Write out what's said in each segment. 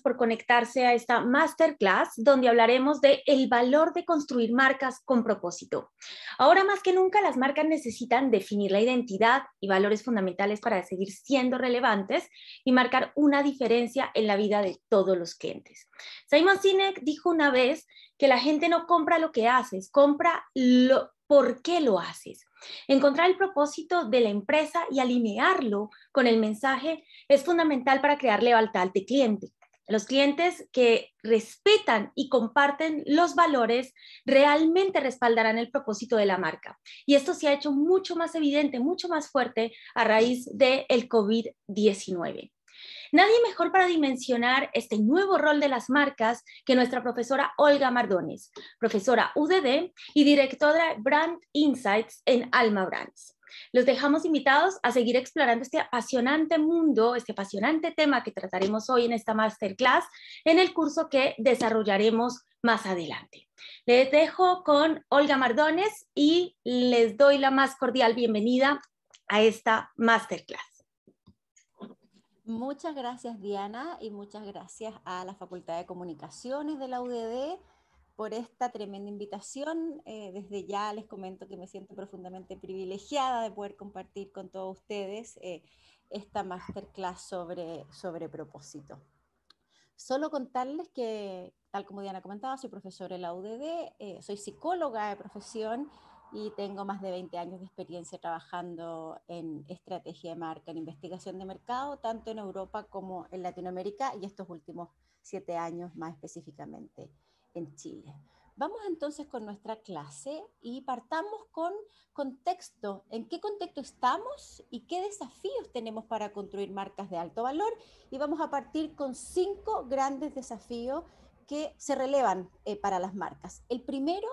por conectarse a esta masterclass donde hablaremos de el valor de construir marcas con propósito. Ahora más que nunca las marcas necesitan definir la identidad y valores fundamentales para seguir siendo relevantes y marcar una diferencia en la vida de todos los clientes. Simon Sinek dijo una vez que la gente no compra lo que haces, compra lo por qué lo haces. Encontrar el propósito de la empresa y alinearlo con el mensaje es fundamental para crear lealtad de cliente. Los clientes que respetan y comparten los valores realmente respaldarán el propósito de la marca. Y esto se ha hecho mucho más evidente, mucho más fuerte a raíz del el COVID-19. Nadie mejor para dimensionar este nuevo rol de las marcas que nuestra profesora Olga Mardones, profesora UDD y directora Brand Insights en Alma Brands. Los dejamos invitados a seguir explorando este apasionante mundo, este apasionante tema que trataremos hoy en esta masterclass en el curso que desarrollaremos más adelante. Les dejo con Olga Mardones y les doy la más cordial bienvenida a esta masterclass. Muchas gracias Diana y muchas gracias a la Facultad de Comunicaciones de la UDD por esta tremenda invitación. Eh, desde ya les comento que me siento profundamente privilegiada de poder compartir con todos ustedes eh, esta masterclass sobre, sobre propósito. Solo contarles que, tal como Diana comentaba, soy profesora en la UDD, eh, soy psicóloga de profesión y tengo más de 20 años de experiencia trabajando en estrategia de marca, en investigación de mercado, tanto en Europa como en Latinoamérica y estos últimos siete años más específicamente en Chile. Vamos entonces con nuestra clase y partamos con contexto, en qué contexto estamos y qué desafíos tenemos para construir marcas de alto valor. Y vamos a partir con cinco grandes desafíos que se relevan eh, para las marcas. El primero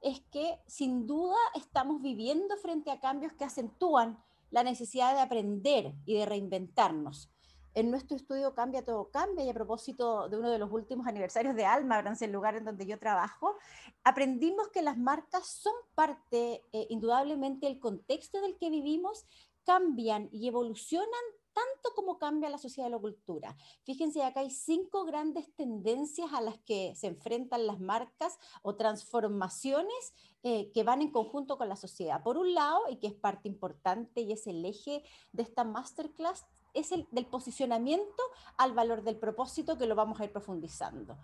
es que sin duda estamos viviendo frente a cambios que acentúan la necesidad de aprender y de reinventarnos en nuestro estudio Cambia Todo Cambia y a propósito de uno de los últimos aniversarios de Alma, el lugar en donde yo trabajo, aprendimos que las marcas son parte eh, indudablemente del contexto del que vivimos, cambian y evolucionan tanto como cambia la sociedad y la cultura. Fíjense, acá hay cinco grandes tendencias a las que se enfrentan las marcas o transformaciones eh, que van en conjunto con la sociedad. Por un lado, y que es parte importante y es el eje de esta masterclass, es el del posicionamiento al valor del propósito que lo vamos a ir profundizando.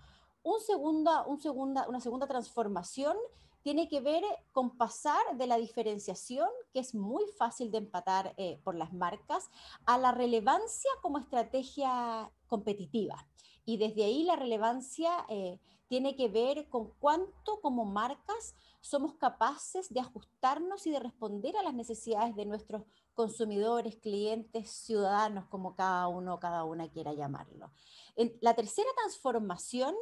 Un segunda, un segunda, una segunda transformación tiene que ver con pasar de la diferenciación, que es muy fácil de empatar eh, por las marcas, a la relevancia como estrategia competitiva. Y desde ahí la relevancia eh, tiene que ver con cuánto como marcas somos capaces de ajustarnos y de responder a las necesidades de nuestros consumidores, clientes, ciudadanos, como cada uno, cada una quiera llamarlo. La tercera transformación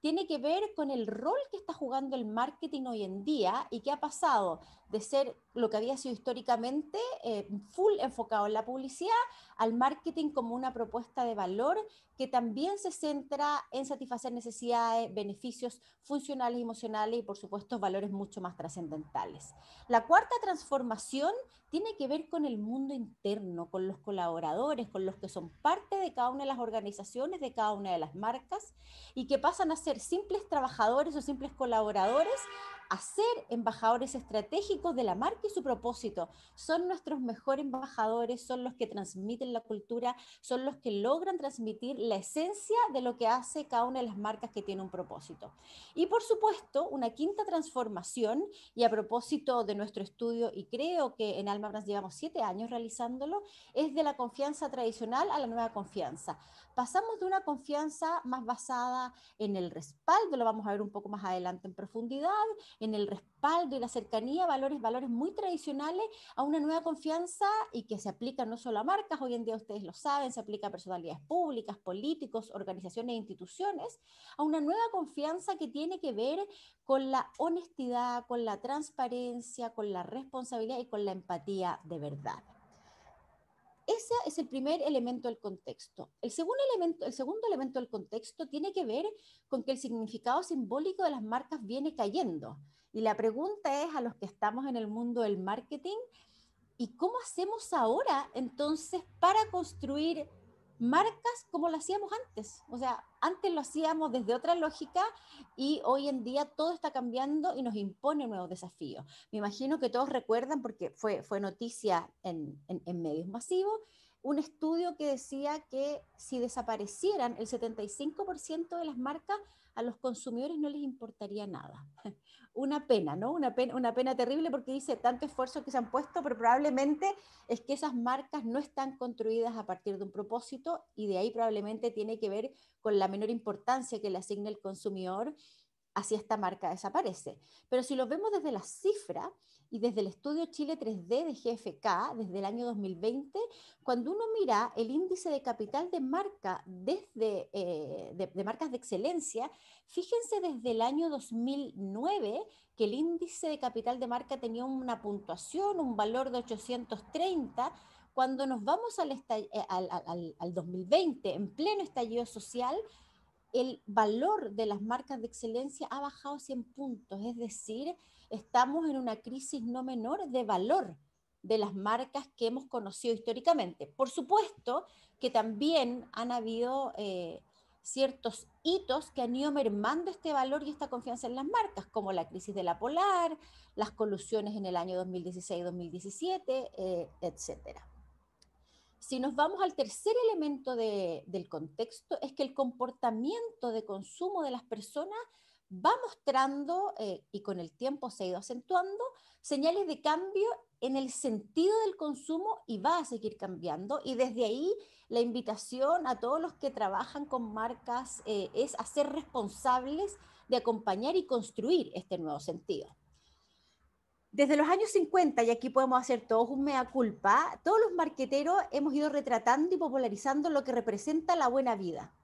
tiene que ver con el rol que está jugando el marketing hoy en día y que ha pasado de ser lo que había sido históricamente eh, full enfocado en la publicidad al marketing como una propuesta de valor que también se centra en satisfacer necesidades, beneficios funcionales emocionales y por supuesto valores mucho más trascendentales. La cuarta transformación tiene que ver con el mundo interno, con los colaboradores, con los que son parte de cada una de las organizaciones, de cada una de las marcas y que pasan a ser simples trabajadores o simples colaboradores a ser embajadores estratégicos de la marca y su propósito. Son nuestros mejores embajadores, son los que transmiten la cultura, son los que logran transmitir la esencia de lo que hace cada una de las marcas que tiene un propósito. Y por supuesto, una quinta transformación, y a propósito de nuestro estudio, y creo que en Alma Brands llevamos siete años realizándolo, es de la confianza tradicional a la nueva confianza pasamos de una confianza más basada en el respaldo, lo vamos a ver un poco más adelante en profundidad, en el respaldo y la cercanía, valores, valores muy tradicionales, a una nueva confianza y que se aplica no solo a marcas, hoy en día ustedes lo saben, se aplica a personalidades públicas, políticos, organizaciones e instituciones, a una nueva confianza que tiene que ver con la honestidad, con la transparencia, con la responsabilidad y con la empatía de verdad. Ese es el primer elemento del contexto. El segundo, elemento, el segundo elemento del contexto tiene que ver con que el significado simbólico de las marcas viene cayendo. Y la pregunta es a los que estamos en el mundo del marketing, ¿y cómo hacemos ahora entonces para construir marcas como lo hacíamos antes. O sea, antes lo hacíamos desde otra lógica y hoy en día todo está cambiando y nos impone nuevos desafíos. Me imagino que todos recuerdan, porque fue, fue noticia en, en medios masivos, un estudio que decía que si desaparecieran el 75% de las marcas, a los consumidores no les importaría nada. Una pena, ¿no? Una pena, terrible porque dice tanto esfuerzo que se han puesto, pero probablemente es que esas marcas no están construidas a partir de un propósito y de ahí probablemente tiene que ver con la menor importancia que le asigna el consumidor hacia esta marca desaparece. Pero si lo vemos desde la cifra, y desde el estudio Chile 3D de GFK, desde el año 2020, cuando uno mira el índice de capital de marca desde, eh, de, marcas de excelencia, fíjense desde el año 2009 que el índice de capital de marca tenía una puntuación, un valor de 830, cuando nos vamos al, eh, al, al, al 2020, en pleno estallido social, el valor de las marcas de excelencia ha bajado 100 puntos, es decir, estamos en una crisis no menor de valor de las marcas que hemos conocido históricamente. Por supuesto que también han habido eh, ciertos hitos que han ido mermando este valor y esta confianza en las marcas, como la crisis de la Polar, las colusiones en el año 2016-2017, eh, etc. Si nos vamos al tercer elemento del contexto, es que el comportamiento de consumo de las personas va mostrando, eh, y con el tiempo se ha ido acentuando, señales de cambio en el sentido del consumo y va a seguir cambiando. Y desde ahí la invitación a todos los que trabajan con marcas eh, es a ser responsables de acompañar y construir este nuevo sentido. Desde los años 50, y aquí podemos hacer todos un mea culpa, todos los marqueteros hemos ido retratando y popularizando lo que representa la buena vida.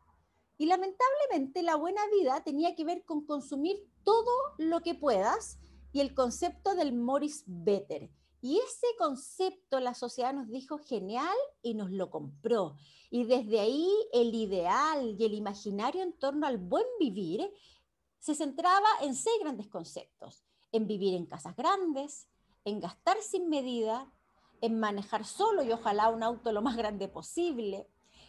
Y lamentablemente la buena vida tenía que ver con consumir todo lo que puedas y el concepto del Morris Better. Y ese concepto la sociedad nos dijo genial y nos lo compró. Y desde ahí el ideal y el imaginario en torno al buen vivir se centraba en seis grandes conceptos en vivir en casas grandes, en gastar sin medida, en manejar solo y ojalá un auto lo más grande posible,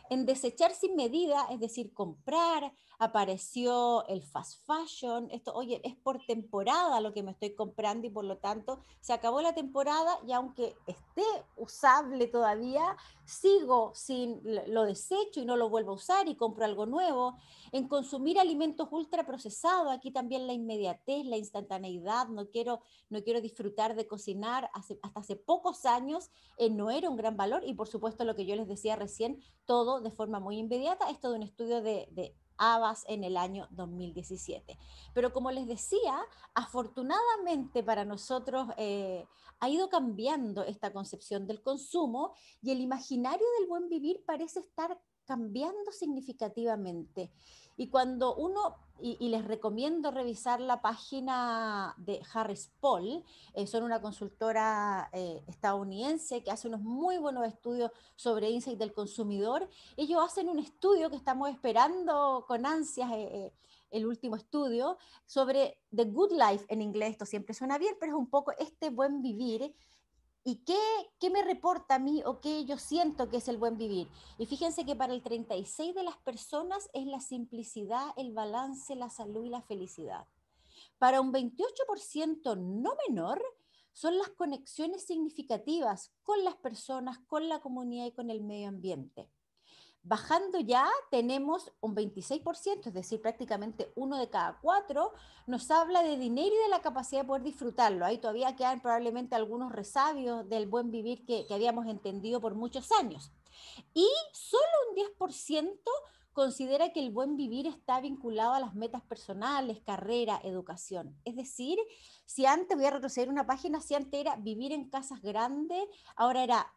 en desechar sin medida, es decir, comprar, apareció el fast fashion, esto, oye, es por temporada lo que me estoy comprando y por lo tanto se acabó la temporada y aunque esté usable todavía, sigo sin lo desecho y no lo vuelvo a usar y compro algo nuevo. En consumir alimentos ultraprocesados, aquí también la inmediatez, la instantaneidad, no quiero, no quiero disfrutar de cocinar, hasta hace pocos años eh, no era un gran valor y por supuesto lo que yo les decía recién, todo de forma muy inmediata, esto de un estudio de, de Abbas en el año 2017. Pero como les decía, afortunadamente para nosotros eh, ha ido cambiando esta concepción del consumo y el imaginario del buen vivir parece estar cambiando significativamente. Y cuando uno, y, les recomiendo revisar la página de Harris Paul, eh, son una consultora eh, estadounidense que hace unos muy buenos estudios sobre insight del consumidor. Ellos hacen un estudio que estamos esperando con ansias. Eh, el último estudio sobre The Good Life en inglés, esto siempre suena bien, pero es un poco este buen vivir ¿Y qué, qué, me reporta a mí o qué yo siento que es el buen vivir? Y fíjense que para el 36 de las personas es la simplicidad, el balance, la salud y la felicidad. Para un 28% no menor son las conexiones significativas con las personas, con la comunidad y con el medio ambiente. Bajando ya tenemos un 26%, es decir, prácticamente uno de cada cuatro, nos habla de dinero y de la capacidad de poder disfrutarlo. Ahí todavía quedan probablemente algunos resabios del buen vivir que, habíamos entendido por muchos años. Y solo un 10% considera que el buen vivir está vinculado a las metas personales, carrera, educación. Es decir, si antes, voy a retroceder una página, si antes era vivir en casas grandes, ahora era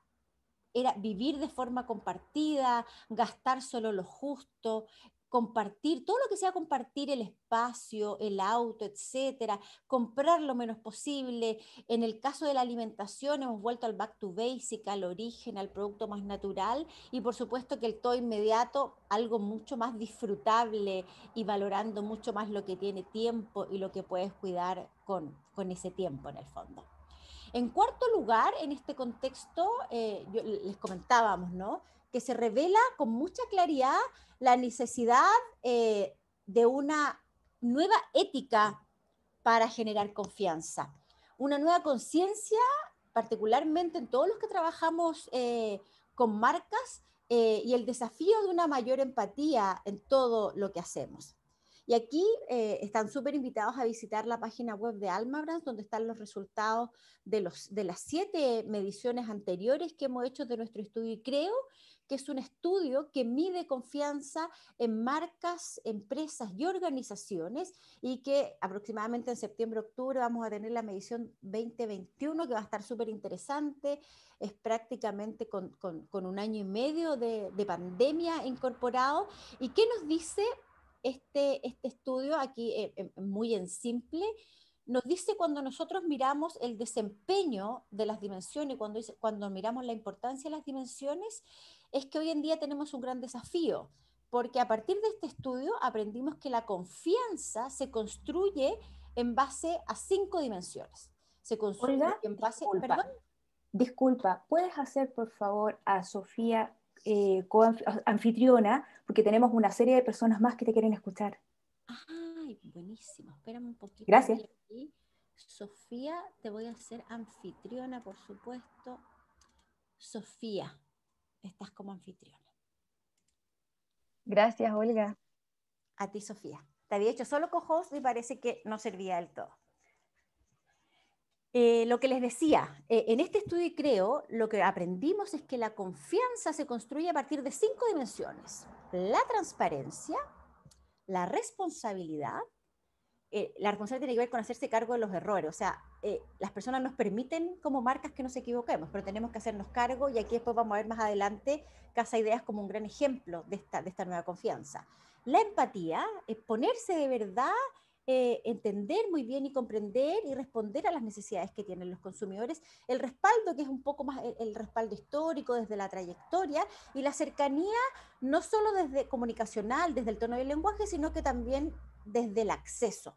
era vivir de forma compartida, gastar solo lo justo, compartir, todo lo que sea compartir el espacio, el auto, etcétera, comprar lo menos posible. En el caso de la alimentación hemos vuelto al back to basic, al origen, al producto más natural y por supuesto que el todo inmediato, algo mucho más disfrutable y valorando mucho más lo que tiene tiempo y lo que puedes cuidar con, con ese tiempo en el fondo. En cuarto lugar, en este contexto, eh, les comentábamos, ¿no? que se revela con mucha claridad la necesidad eh, de una nueva ética para generar confianza, una nueva conciencia, particularmente en todos los que trabajamos eh, con marcas, y el desafío de una mayor empatía en todo lo que hacemos. Y aquí eh, están súper invitados a visitar la página web de Almabrands, donde están los resultados de, los, de las siete mediciones anteriores que hemos hecho de nuestro estudio. Y creo que es un estudio que mide confianza en marcas, empresas y organizaciones y que aproximadamente en septiembre-octubre vamos a tener la medición 2021 que va a estar súper interesante. Es prácticamente con, con, con, un año y medio de, de pandemia incorporado. ¿Y qué nos dice este, este estudio aquí eh, eh, muy en simple, nos dice cuando nosotros miramos el desempeño de las dimensiones, cuando, cuando miramos la importancia de las dimensiones, es que hoy en día tenemos un gran desafío, porque a partir de este estudio aprendimos que la confianza se construye en base a cinco dimensiones. Se construye en base... Disculpa, disculpa, ¿puedes hacer por favor a Sofía eh, anfitriona, porque tenemos una serie de personas más que te quieren escuchar. Ay, buenísimo. Espérame un poquito. Gracias. Sofía, te voy a hacer anfitriona, por supuesto. Sofía, estás como anfitriona. Gracias, Olga. A ti, Sofía. Te había hecho solo con host y parece que no servía del todo. Eh, lo que les decía, eh, en este estudio creo, lo que aprendimos es que la confianza se construye a partir de cinco dimensiones. La transparencia, la responsabilidad, eh, la responsabilidad tiene que ver con hacerse cargo de los errores, o sea, las personas nos permiten como marcas que nos equivoquemos, pero tenemos que hacernos cargo y aquí después vamos a ver más adelante Casa Ideas como un gran ejemplo de esta, de esta nueva confianza. La empatía es ponerse de verdad eh, entender muy bien y comprender y responder a las necesidades que tienen los consumidores, el respaldo, que es un poco más el, respaldo histórico desde la trayectoria, y la cercanía no solo desde comunicacional, desde el tono del lenguaje, sino que también desde el acceso.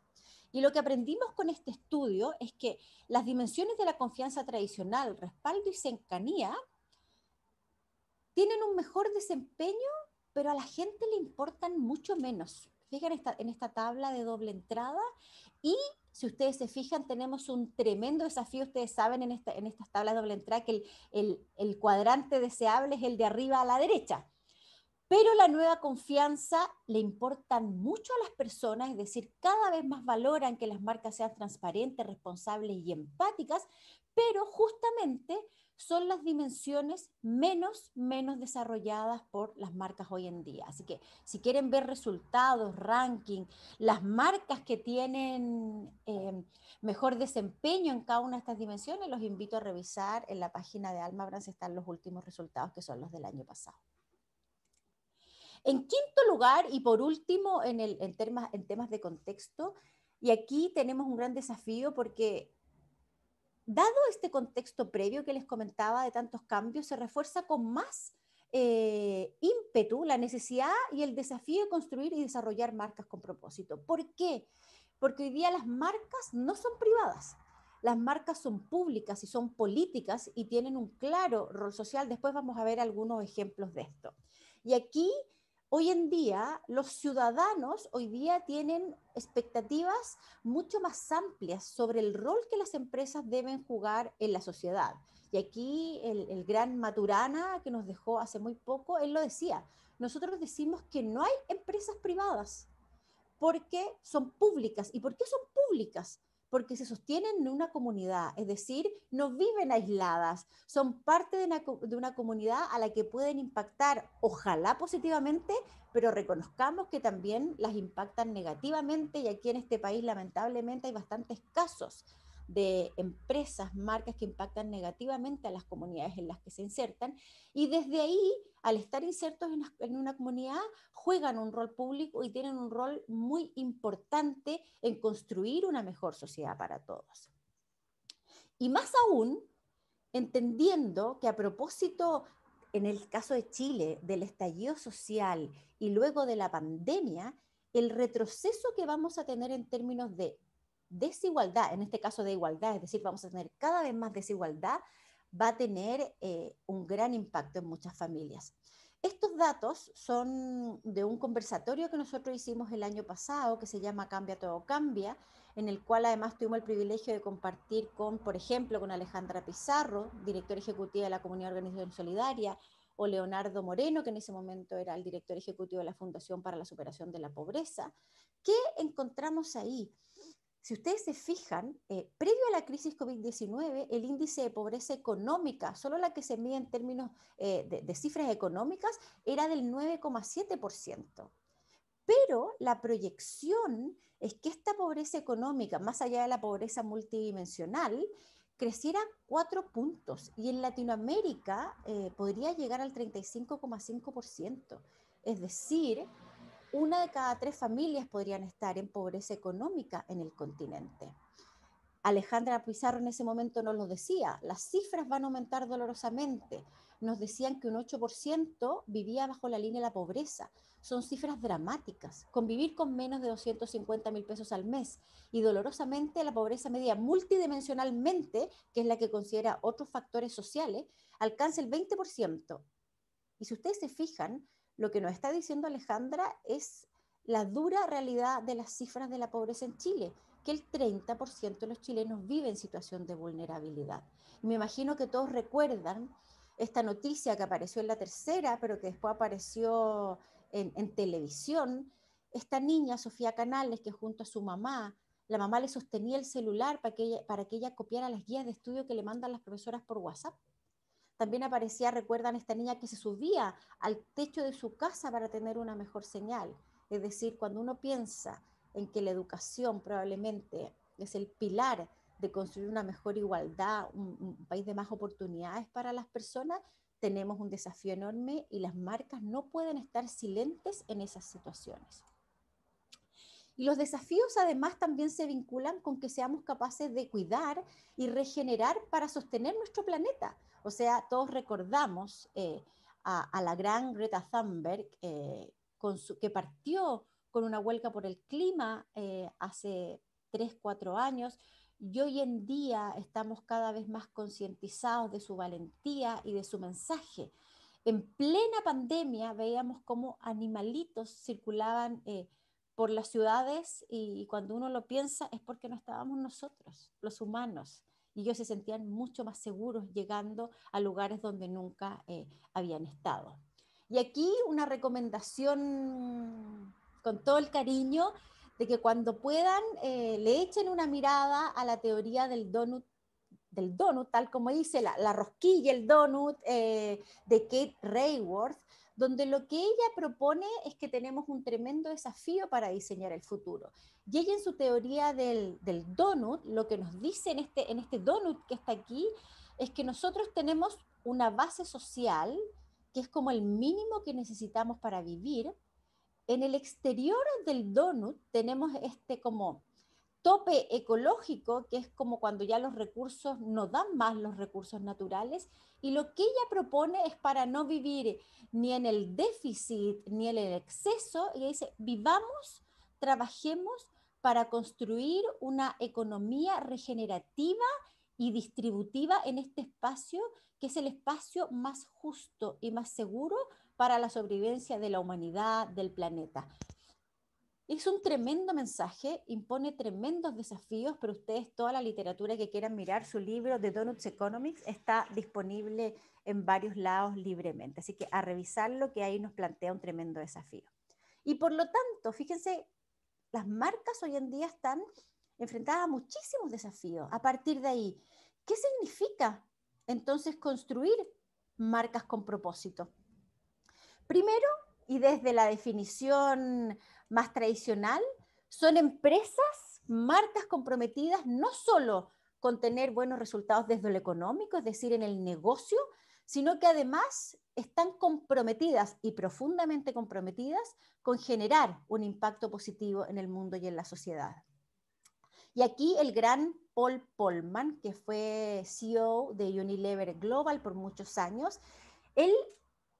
Y lo que aprendimos con este estudio es que las dimensiones de la confianza tradicional, respaldo y cercanía, tienen un mejor desempeño, pero a la gente le importan mucho menos. Fíjense en esta, tabla de doble entrada y si ustedes se fijan, tenemos un tremendo desafío. Ustedes saben en, esta, en estas tablas de doble entrada que el, el, cuadrante deseable es el de arriba a la derecha. Pero la nueva confianza le importan mucho a las personas, es decir, cada vez más valoran que las marcas sean transparentes, responsables y empáticas, pero justamente son las dimensiones menos, menos desarrolladas por las marcas hoy en día. Así que si quieren ver resultados, ranking, las marcas que tienen eh, mejor desempeño en cada una de estas dimensiones, los invito a revisar en la página de Alma Brands están los últimos resultados que son los del año pasado. En quinto lugar, y por último, en, el, en, en temas de contexto, y aquí tenemos un gran desafío porque dado este contexto previo que les comentaba de tantos cambios, se refuerza con más eh, ímpetu la necesidad y el desafío de construir y desarrollar marcas con propósito. ¿Por qué? Porque hoy día las marcas no son privadas. Las marcas son públicas y son políticas y tienen un claro rol social. Después vamos a ver algunos ejemplos de esto. Y aquí Hoy en día, los ciudadanos hoy día tienen expectativas mucho más amplias sobre el rol que las empresas deben jugar en la sociedad. Y aquí el, gran Maturana que nos dejó hace muy poco, él lo decía, nosotros decimos que no hay empresas privadas porque son públicas. ¿Y por qué son públicas? Porque se sostienen en una comunidad, es decir, no viven aisladas, son parte de una, comunidad a la que pueden impactar, ojalá positivamente, pero reconozcamos que también las impactan negativamente y aquí en este país lamentablemente hay bastantes casos de empresas, marcas que impactan negativamente a las comunidades en las que se insertan y desde ahí, al estar insertos en una, comunidad, juegan un rol público y tienen un rol muy importante en construir una mejor sociedad para todos. Y más aún, entendiendo que a propósito, en el caso de Chile, del estallido social y luego de la pandemia, el retroceso que vamos a tener en términos de desigualdad, en este caso de igualdad, es decir, vamos a tener cada vez más desigualdad, va a tener eh, un gran impacto en muchas familias. Estos datos son de un conversatorio que nosotros hicimos el año pasado, que se llama Cambia Todo Cambia, en el cual además tuvimos el privilegio de compartir con, por ejemplo, con Alejandra Pizarro, directora ejecutiva de la Comunidad Organización Solidaria, o Leonardo Moreno, que en ese momento era el director ejecutivo de la Fundación para la Superación de la Pobreza. ¿Qué encontramos ahí? Si ustedes se fijan, eh, previo a la crisis COVID-19, el índice de pobreza económica, solo la que se mide en términos eh, de, cifras económicas, era del 9,7%. Pero la proyección es que esta pobreza económica, más allá de la pobreza multidimensional, creciera cuatro puntos y en Latinoamérica eh, podría llegar al 35,5%. Es decir, una de cada tres familias podrían estar en pobreza económica en el continente. Alejandra Pizarro en ese momento nos lo decía, las cifras van a aumentar dolorosamente. Nos decían que un 8% vivía bajo la línea de la pobreza son cifras dramáticas. Convivir con menos de 250 mil pesos al mes y dolorosamente la pobreza media multidimensionalmente, que es la que considera otros factores sociales, alcanza el 20%. Y si ustedes se fijan, lo que nos está diciendo Alejandra es la dura realidad de las cifras de la pobreza en Chile, que el 30% de los chilenos vive en situación de vulnerabilidad. Me imagino que todos recuerdan esta noticia que apareció en la tercera, pero que después apareció en, televisión, esta niña, Sofía Canales, que junto a su mamá, la mamá le sostenía el celular para que ella copiara las guías de estudio que le mandan las profesoras por WhatsApp. También aparecía, recuerdan, esta niña que se subía al techo de su casa para tener una mejor señal. Es decir, cuando uno piensa en que la educación probablemente es el pilar de construir una mejor igualdad, un país de más oportunidades para las personas, tenemos un desafío enorme y las marcas no pueden estar silentes en esas situaciones. Y los desafíos además también se vinculan con que seamos capaces de cuidar y regenerar para sostener nuestro planeta. O sea, todos recordamos eh, a, la gran Greta Thunberg eh, que partió con una huelga por el clima eh, hace 3, 4 años, y hoy en día estamos cada vez más concientizados de su valentía y de su mensaje. En plena pandemia veíamos cómo animalitos circulaban por las ciudades y, cuando uno lo piensa es porque no estábamos nosotros, los humanos, y ellos se sentían mucho más seguros llegando a lugares donde nunca eh, habían estado. Y aquí una recomendación con todo el cariño de que cuando puedan eh, le echen una mirada a la teoría del donut, del donut tal como dice la, la rosquilla, el donut eh, de Kate Rayworth, donde lo que ella propone es que tenemos un tremendo desafío para diseñar el futuro. Y ella en su teoría del, donut, lo que nos dice este, en este donut que está aquí, es que nosotros tenemos una base social que es como el mínimo que necesitamos para vivir, en el exterior del donut tenemos este como tope ecológico, que es como cuando ya los recursos no dan más los recursos naturales, y lo que ella propone es para no vivir ni en el déficit ni en el exceso, ella dice, vivamos, trabajemos para construir una economía regenerativa y distributiva en este espacio, que es el espacio más justo y más seguro para la sobrevivencia de la humanidad, del planeta. Es un tremendo mensaje, impone tremendos desafíos, pero ustedes, toda la literatura que quieran mirar, su libro de Donuts Economics está disponible en varios lados libremente. Así que a revisarlo, que ahí nos plantea un tremendo desafío. Y por lo tanto, fíjense, las marcas hoy en día están enfrentadas a muchísimos desafíos. A partir de ahí, ¿qué significa entonces construir marcas con propósito? Primero, y desde la definición más tradicional, son empresas, marcas comprometidas no solo con tener buenos resultados desde lo económico, es decir, en el negocio, sino que además están comprometidas y profundamente comprometidas con generar un impacto positivo en el mundo y en la sociedad. Y aquí el gran Paul Polman, que fue CEO de Unilever Global por muchos años, él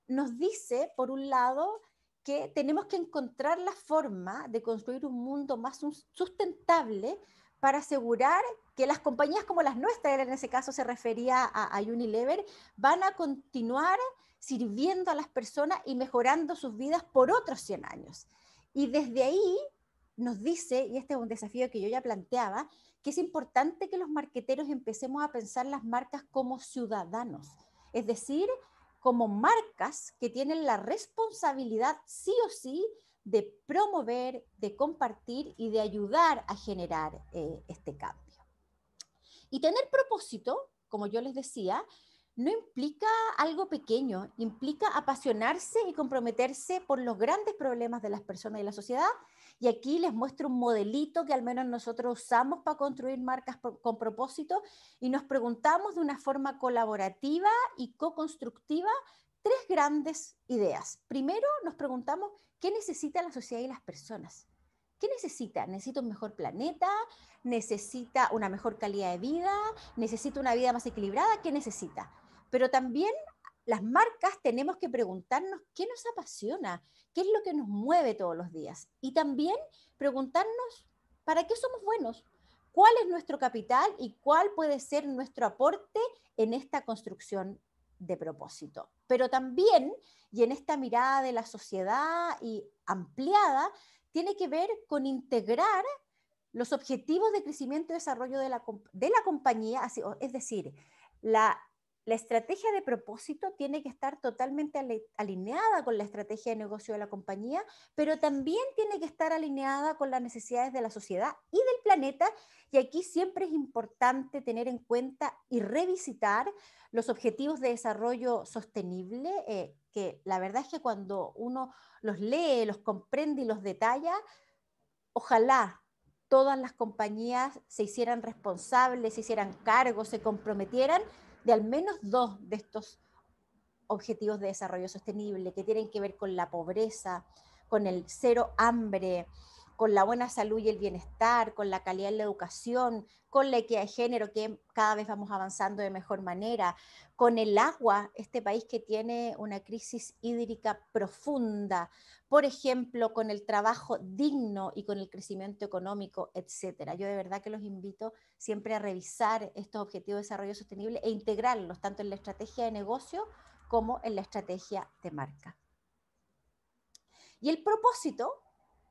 nos dice, por un lado, que tenemos que encontrar la forma de construir un mundo más sustentable para asegurar que las compañías como las nuestras, en ese caso se refería a, Unilever, van a continuar sirviendo a las personas y mejorando sus vidas por otros 100 años. Y desde ahí nos dice, y este es un desafío que yo ya planteaba, que es importante que los marqueteros empecemos a pensar las marcas como ciudadanos, es decir, como marcas que tienen la responsabilidad sí o sí de promover, de compartir y de ayudar a generar eh, este cambio. Y tener propósito, como yo les decía, no implica algo pequeño, implica apasionarse y comprometerse por los grandes problemas de las personas y la sociedad. Y aquí les muestro un modelito que al menos nosotros usamos para construir marcas con propósito y nos preguntamos de una forma colaborativa y co-constructiva tres grandes ideas. Primero nos preguntamos qué necesita la sociedad y las personas. ¿Qué necesita? ¿Necesita un mejor planeta? ¿Necesita una mejor calidad de vida? ¿Necesita una vida más equilibrada? ¿Qué necesita? Pero también las marcas tenemos que preguntarnos qué nos apasiona, qué es lo que nos mueve todos los días. Y también preguntarnos para qué somos buenos, cuál es nuestro capital y cuál puede ser nuestro aporte en esta construcción de propósito. Pero también, y en esta mirada de la sociedad y ampliada, tiene que ver con integrar los objetivos de crecimiento y desarrollo de la, de la compañía, es decir, la la estrategia de propósito tiene que estar totalmente alineada con la estrategia de negocio de la compañía, pero también tiene que estar alineada con las necesidades de la sociedad y del planeta. Y aquí siempre es importante tener en cuenta y revisitar los objetivos de desarrollo sostenible, eh, que la verdad es que cuando uno los lee, los comprende y los detalla, ojalá todas las compañías se hicieran responsables, se hicieran cargos, se comprometieran de al menos dos de estos objetivos de desarrollo sostenible que tienen que ver con la pobreza, con el cero hambre, con la buena salud y el bienestar, con la calidad de la educación, con la equidad de género, que cada vez vamos avanzando de mejor manera, con el agua, este país que tiene una crisis hídrica profunda, por ejemplo, con el trabajo digno y con el crecimiento económico, etcétera. Yo de verdad que los invito siempre a revisar estos objetivos de desarrollo sostenible e integrarlos tanto en la estrategia de negocio como en la estrategia de marca. Y el propósito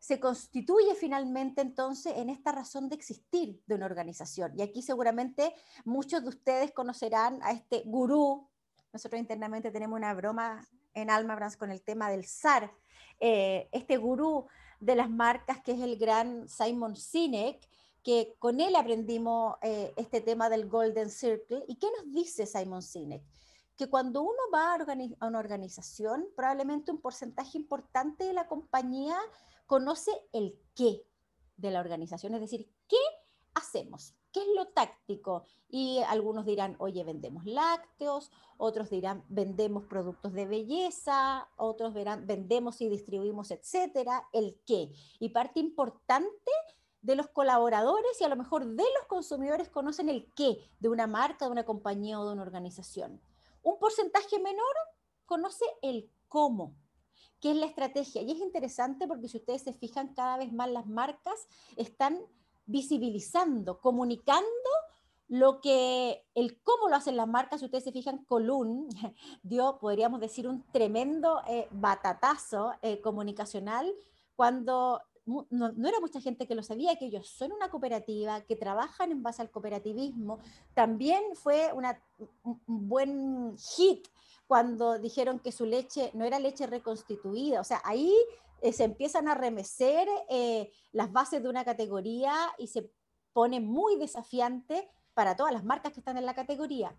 se constituye finalmente entonces en esta razón de existir de una organización. Y aquí seguramente muchos de ustedes conocerán a este gurú. Nosotros internamente tenemos una broma en Alma con el tema del SAR, eh, este gurú de las marcas que es el gran Simon Sinek, que con él aprendimos eh, este tema del Golden Circle. ¿Y qué nos dice Simon Sinek? Que cuando uno va a una organización, probablemente un porcentaje importante de la compañía conoce el qué de la organización, es decir, ¿qué hacemos? ¿Qué es lo táctico? Y algunos dirán, oye, vendemos lácteos, otros dirán, vendemos productos de belleza, otros verán, vendemos y distribuimos, etcétera, el qué. Y parte importante de los colaboradores y a lo mejor de los consumidores conocen el qué de una marca, de una compañía o de una organización. Un porcentaje menor conoce el cómo qué es la estrategia. Y es interesante porque si ustedes se fijan, cada vez más las marcas están visibilizando, comunicando lo que, el cómo lo hacen las marcas, si ustedes se fijan, Colún dio, podríamos decir, un tremendo eh, batatazo eh, comunicacional cuando no, era mucha gente que lo sabía, que ellos son una cooperativa, que trabajan en base al cooperativismo. También fue una, un buen hit cuando dijeron que su leche no era leche reconstituida. O sea, ahí eh, se empiezan a remecer eh, las bases de una categoría y se pone muy desafiante para todas las marcas que están en la categoría.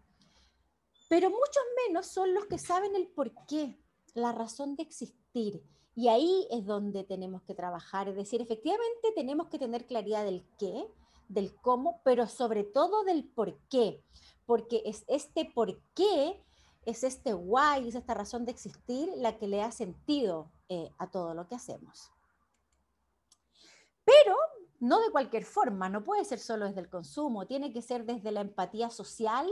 Pero muchos menos son los que saben el por qué, la razón de existir. Y ahí es donde tenemos que trabajar, es decir, efectivamente tenemos que tener claridad del qué, del cómo, pero sobre todo del por qué, porque es este por qué es este why, es esta razón de existir la que le da sentido eh, a todo lo que hacemos. Pero no de cualquier forma, no puede ser solo desde el consumo, tiene que ser desde la empatía social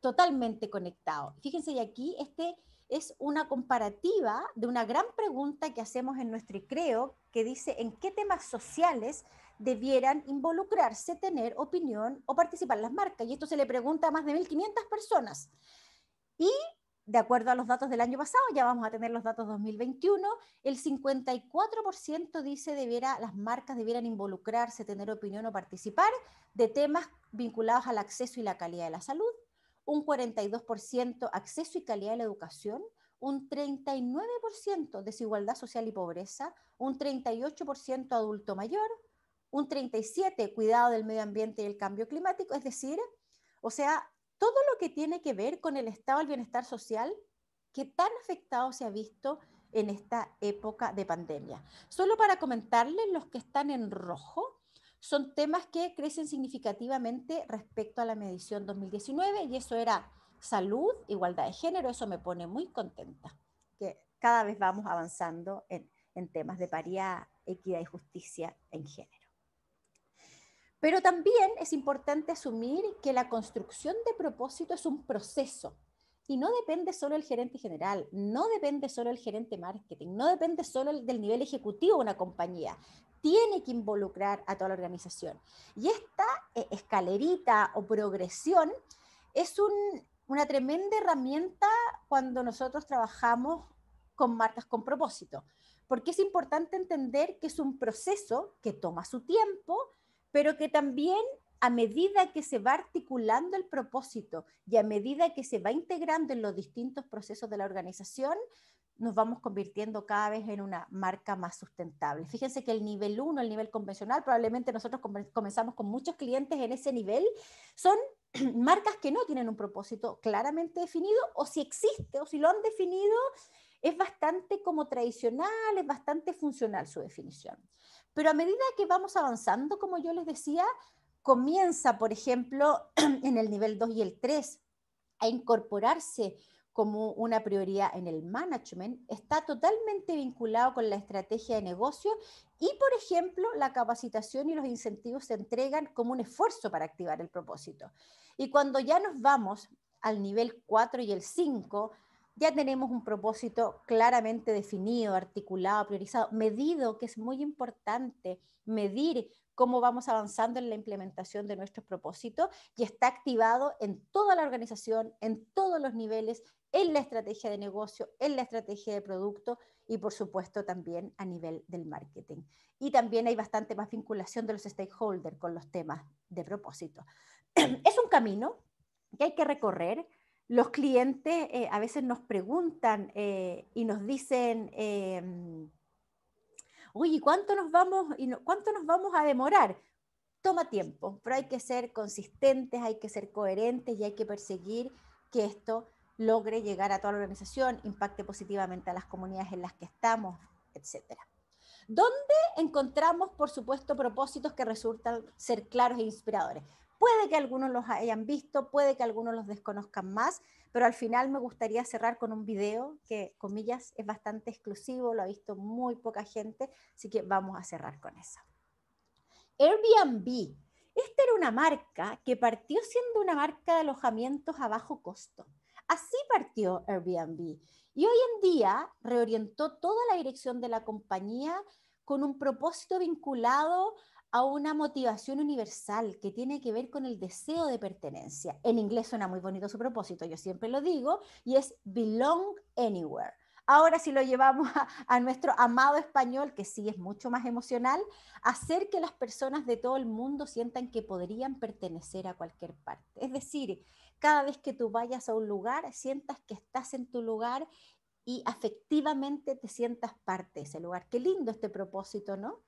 totalmente conectado. Fíjense, y aquí este es una comparativa de una gran pregunta que hacemos en nuestro creo que dice en qué temas sociales debieran involucrarse, tener opinión o participar las marcas. Y esto se le pregunta a más de 1.500 personas. Y de acuerdo a los datos del año pasado, ya vamos a tener los datos 2021, el 54% dice debiera, las marcas debieran involucrarse, tener opinión o participar de temas vinculados al acceso y la calidad de la salud, un 42% acceso y calidad de la educación, un 39% desigualdad social y pobreza, un 38% adulto mayor, un 37% cuidado del medio ambiente y el cambio climático, es decir, o sea, todo lo que tiene que ver con el estado del bienestar social que tan afectado se ha visto en esta época de pandemia. Solo para comentarles, los que están en rojo son temas que crecen significativamente respecto a la medición 2019 y eso era salud, igualdad de género, eso me pone muy contenta, que cada vez vamos avanzando en, en temas de paridad, equidad y justicia en género. Pero también es importante asumir que la construcción de propósito es un proceso y no depende solo del gerente general, no depende solo del gerente marketing, no depende solo del nivel ejecutivo de una compañía. Tiene que involucrar a toda la organización. Y esta eh, escalerita o progresión es una tremenda herramienta cuando nosotros trabajamos con marcas con propósito, porque es importante entender que es un proceso que toma su tiempo, pero que también a medida que se va articulando el propósito y a medida que se va integrando en los distintos procesos de la organización, nos vamos convirtiendo cada vez en una marca más sustentable. Fíjense que el nivel 1, el nivel convencional, probablemente nosotros comenzamos con muchos clientes en ese nivel, son marcas que no tienen un propósito claramente definido o si existe o si lo han definido, es bastante como tradicional, es bastante funcional su definición. Pero a medida que vamos avanzando, como yo les decía, comienza, por ejemplo, en el nivel 2 y el 3 a incorporarse como una prioridad en el management, está totalmente vinculado con la estrategia de negocio y, por ejemplo, la capacitación y los incentivos se entregan como un esfuerzo para activar el propósito. Y cuando ya nos vamos al nivel 4 y el 5, ya tenemos un propósito claramente definido, articulado, priorizado, medido, que es muy importante, medir cómo vamos avanzando en la implementación de nuestros propósitos y está activado en toda la organización, en todos los niveles, en la estrategia de negocio, en la estrategia de producto y por supuesto también a nivel del marketing. Y también hay bastante más vinculación de los stakeholders con los temas de propósito. Es un camino que hay que recorrer, los clientes eh, a veces nos preguntan eh, y nos dicen, eh, ¿cuánto nos, vamos, y ¿cuánto nos vamos a demorar? Toma tiempo, pero hay que ser consistentes, hay que ser coherentes y hay que perseguir que esto logre llegar a toda la organización, impacte positivamente a las comunidades en las que estamos, etc. ¿Dónde encontramos, por supuesto, propósitos que resultan ser claros e inspiradores? Puede que algunos los hayan visto, puede que algunos los desconozcan más, pero al final me gustaría cerrar con un video que, comillas, es bastante exclusivo, lo ha visto muy poca gente, así que vamos a cerrar con eso. Airbnb. Esta era una marca que partió siendo una marca de alojamientos a bajo costo. Así partió Airbnb. Y hoy en día reorientó toda la dirección de la compañía con un propósito vinculado a una motivación universal que tiene que ver con el deseo de pertenencia. En inglés suena muy bonito su propósito, yo siempre lo digo, y es belong anywhere. Ahora si lo llevamos a, nuestro amado español, que sí es mucho más emocional, hacer que las personas de todo el mundo sientan que podrían pertenecer a cualquier parte. Es decir, cada vez que tú vayas a un lugar, sientas que estás en tu lugar y afectivamente te sientas parte de ese lugar. Qué lindo este propósito, ¿no?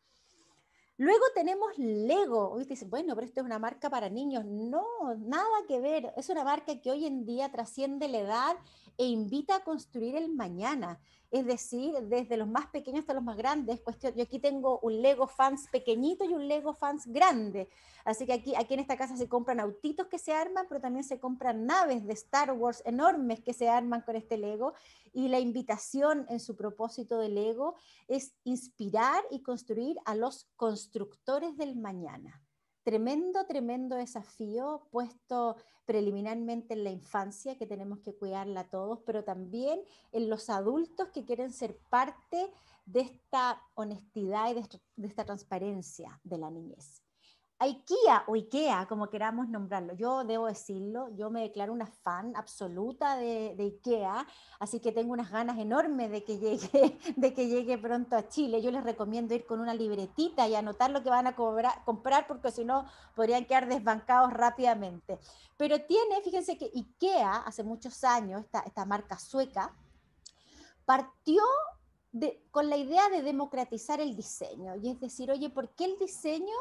Luego tenemos Lego. Hoy dicen, bueno, pero esto es una marca para niños. No, nada que ver. Es una marca que hoy en día trasciende la edad e invita a construir el mañana. Es decir, desde los más pequeños hasta los más grandes. Cuestión, yo aquí tengo un Lego Fans pequeñito y un Lego Fans grande. Así que aquí, aquí en esta casa se compran autitos que se arman, pero también se compran naves de Star Wars enormes que se arman con este Lego. Y la invitación en su propósito de Lego es inspirar y construir a los constructores del mañana tremendo, tremendo desafío puesto preliminarmente en la infancia, que tenemos que cuidarla todos, pero también en los adultos que quieren ser parte de esta honestidad y de, esta transparencia de la niñez. IKEA o IKEA, como queramos nombrarlo. Yo debo decirlo, yo me declaro una fan absoluta de, IKEA, así que tengo unas ganas enormes de que, llegue, de que llegue pronto a Chile. Yo les recomiendo ir con una libretita y anotar lo que van a comprar, porque si no podrían quedar desbancados rápidamente. Pero tiene, fíjense que IKEA, hace muchos años, esta, esta marca sueca, partió con la idea de democratizar el diseño. Y es decir, oye, ¿por qué el diseño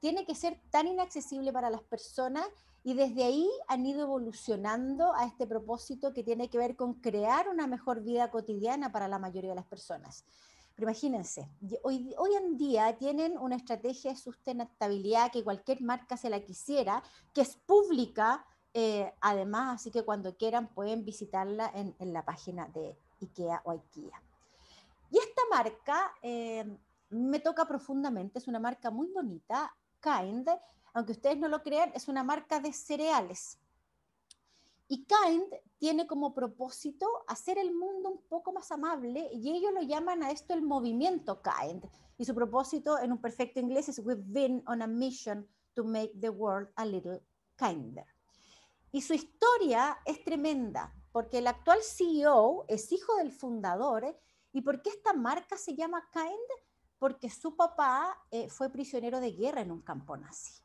tiene que ser tan inaccesible para las personas? Y desde ahí han ido evolucionando a este propósito que tiene que ver con crear una mejor vida cotidiana para la mayoría de las personas. Pero imagínense, hoy, hoy en día tienen una estrategia de sustentabilidad que cualquier marca se la quisiera, que es pública, eh, además, así que cuando quieran pueden visitarla en, en la página de IKEA o IKEA. Y esta marca eh, me toca profundamente, es una marca muy bonita, Kind, aunque ustedes no lo crean, es una marca de cereales. Y Kind tiene como propósito hacer el mundo un poco más amable y ellos lo llaman a esto el movimiento Kind. Y su propósito en un perfecto inglés es We've been on a mission to make the world a little kinder. Y su historia es tremenda porque el actual CEO es hijo del fundador ¿Y por qué esta marca se llama Kind? Porque su papá eh, fue prisionero de guerra en un campo nazi.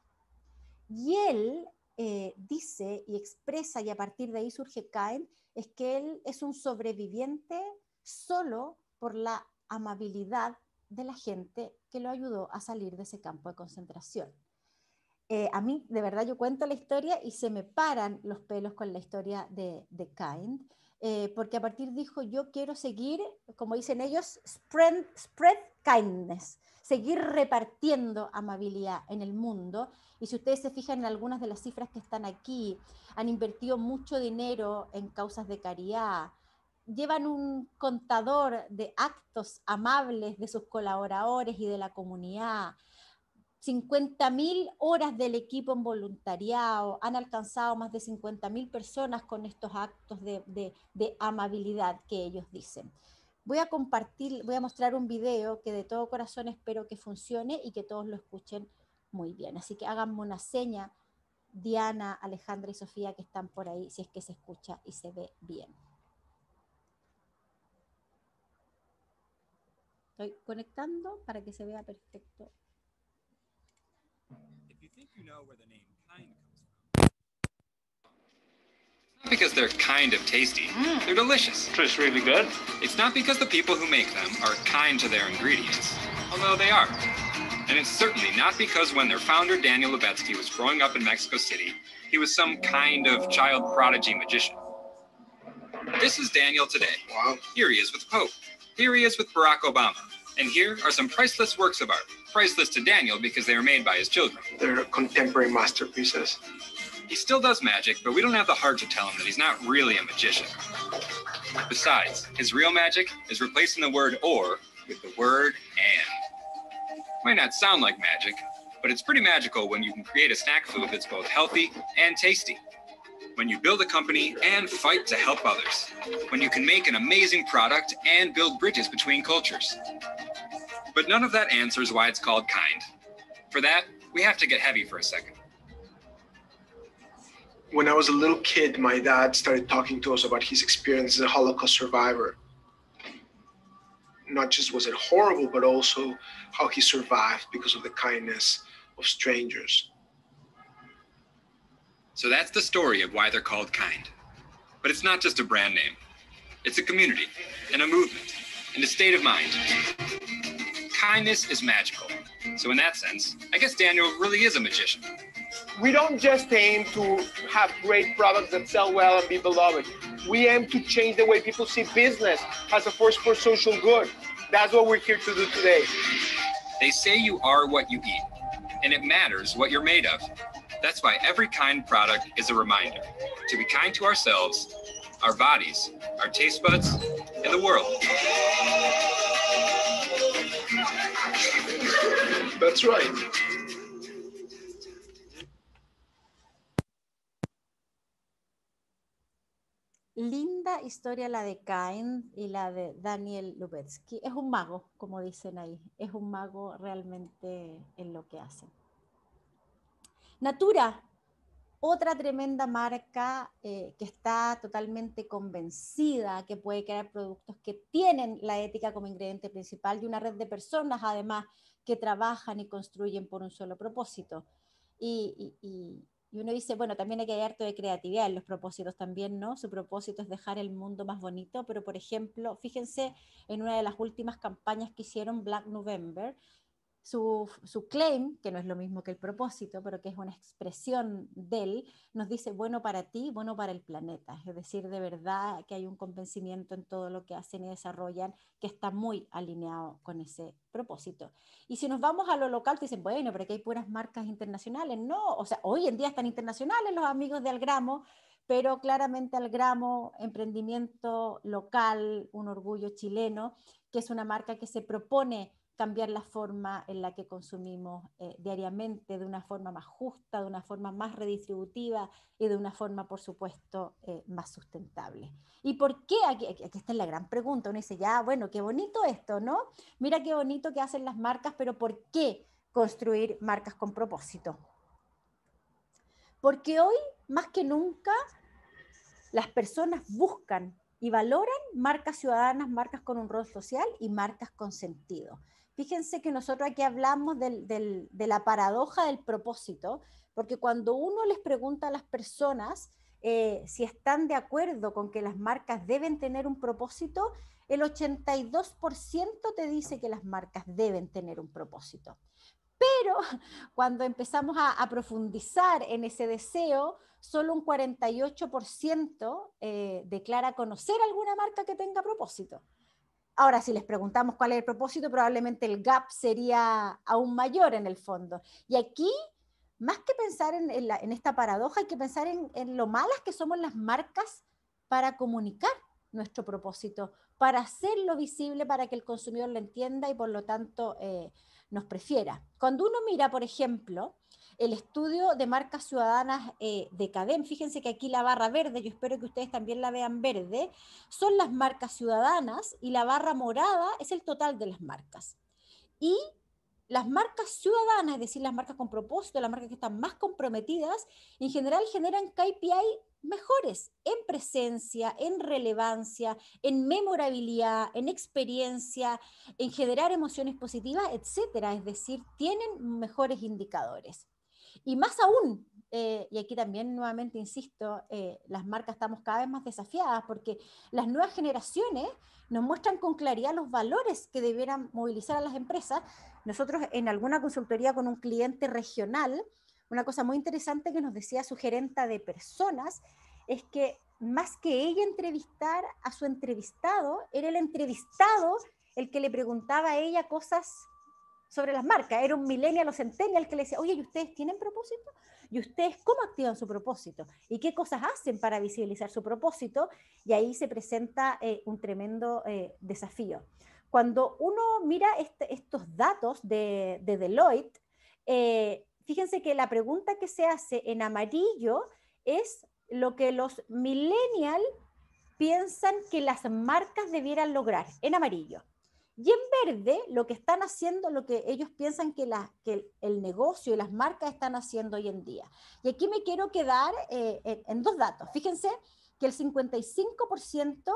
Y él eh, dice y expresa, y a partir de ahí surge Kind, es que él es un sobreviviente solo por la amabilidad de la gente que lo ayudó a salir de ese campo de concentración. Eh, a mí, de verdad, yo cuento la historia y se me paran los pelos con la historia de, de porque a partir dijo, yo quiero seguir, como dicen ellos, spread, spread kindness, seguir repartiendo amabilidad en el mundo. Y si ustedes se fijan en algunas de las cifras que están aquí, han invertido mucho dinero en causas de caridad, llevan un contador de actos amables de sus colaboradores y de la comunidad, 50.000 horas del equipo en voluntariado, han alcanzado más de 50.000 personas con estos actos de, de, amabilidad que ellos dicen. Voy a compartir, voy a mostrar un video que de todo corazón espero que funcione y que todos lo escuchen muy bien. Así que háganme una seña, Diana, Alejandra y Sofía, que están por ahí, si es que se escucha y se ve bien. Estoy conectando para que se vea perfecto you know where the name Not because they're kind of tasty. Mm. They're delicious. Tastes really good. It's not because the people who make them are kind to their ingredients, although they are. And it's certainly not because when their founder, Daniel Lubetsky, was growing up in Mexico City, he was some kind of child prodigy magician. This is Daniel today. Wow. Here he is with Pope. Here he is with Barack Obama. And here are some priceless works of art priceless to Daniel because they were made by his children. They're contemporary masterpieces. He still does magic, but we don't have the heart to tell him that he's not really a magician. Besides, his real magic is replacing the word or with the word and. Might not sound like magic, but it's pretty magical when you can create a snack food that's both healthy and tasty. When you build a company and fight to help others. When you can make an amazing product and build bridges between cultures. But none of that answers why it's called kind. For that, we have to get heavy for a second. When I was a little kid, my dad started talking to us about his experience as a Holocaust survivor. Not just was it horrible, but also how he survived because of the kindness of strangers. So that's the story of why they're called kind. But it's not just a brand name, it's a community and a movement and a state of mind kindness is magical. So, in that sense, I guess Daniel really is a magician. We don't just aim to have great products that sell well and be beloved. We aim to change the way people see business as a force for social good. That's what we're here to do today. They say you are what you eat, and it matters what you're made of. That's why every kind product is a reminder to be kind to ourselves, our bodies, our taste buds, and the world. That's right. Linda historia la de Cain y la de Daniel Lubetsky. Es un mago, como dicen ahí. Es un mago realmente en lo que hace. Natura, otra tremenda marca eh, que está totalmente convencida que puede crear productos que tienen la ética como ingrediente principal de una red de personas, además, que trabajan y construyen por un solo propósito. Y, y, uno dice, bueno, también hay que hay harto de creatividad en los propósitos también, ¿no? Su propósito es dejar el mundo más bonito, pero por ejemplo, fíjense en una de las últimas campañas que hicieron Black November, su, claim, que no es lo mismo que el propósito, pero que es una expresión de él, nos dice bueno para ti, bueno para el planeta. Es decir, de verdad que hay un convencimiento en todo lo que hacen y desarrollan que está muy alineado con ese propósito. Y si nos vamos a lo local, te dicen, bueno, pero aquí hay puras marcas internacionales. No, o sea, hoy en día están internacionales los amigos de Algramo, pero claramente Algramo, emprendimiento local, un orgullo chileno, que es una marca que se propone cambiar la forma en la que consumimos eh, diariamente de una forma más justa, de una forma más redistributiva y de una forma, por supuesto, eh, más sustentable. ¿Y por qué? Aquí, aquí, está la gran pregunta. Uno dice, ya, bueno, qué bonito esto, ¿no? Mira qué bonito que hacen las marcas, pero ¿por qué construir marcas con propósito? Porque hoy, más que nunca, las personas buscan y valoran marcas ciudadanas, marcas con un rol social y marcas con sentido. Fíjense que nosotros aquí hablamos de la paradoja del propósito, porque cuando uno les pregunta a las personas eh, si están de acuerdo con que las marcas deben tener un propósito, el 82% te dice que las marcas deben tener un propósito. Pero cuando empezamos a, profundizar en ese deseo, solo un 48% eh, declara conocer alguna marca que tenga propósito. Ahora, si les preguntamos cuál es el propósito, probablemente el gap sería aún mayor en el fondo. Y aquí, más que pensar en, esta paradoja, hay que pensar en, lo malas que somos las marcas para comunicar nuestro propósito, para hacerlo visible, para que el consumidor lo entienda y por lo tanto eh, nos prefiera. Cuando uno mira, por ejemplo, el estudio de marcas ciudadanas eh, de CADEM, fíjense que aquí la barra verde, yo espero que ustedes también la vean verde, son las marcas ciudadanas y la barra morada es el total de las marcas. Y las marcas ciudadanas, es decir, las marcas con propósito, las marcas que están más comprometidas, en general generan KPI mejores en presencia, en relevancia, en memorabilidad, en experiencia, en generar emociones positivas, etcétera. Es decir, tienen mejores indicadores. Y más aún, eh, y aquí también nuevamente insisto, eh, las marcas estamos cada vez más desafiadas porque las nuevas generaciones nos muestran con claridad los valores que debieran movilizar a las empresas. Nosotros en alguna consultoría con un cliente regional, una cosa muy interesante que nos decía su gerenta de personas es que más que ella entrevistar a su entrevistado, era el entrevistado el que le preguntaba a ella cosas sobre las marcas. Era un millennial o centennial que le decía, oye, ¿y ustedes tienen propósito? ¿Y ustedes cómo activan su propósito? ¿Y qué cosas hacen para visibilizar su propósito? Y ahí se presenta eh, un tremendo eh, desafío. Cuando uno mira este, estos datos de, Deloitte, eh, fíjense que la pregunta que se hace en amarillo es lo que los millennials piensan que las marcas debieran lograr, en amarillo. Y en verde, lo que están haciendo, lo que ellos piensan que, el, negocio y las marcas están haciendo hoy en día. Y aquí me quiero quedar eh, en, dos datos. Fíjense que el 55%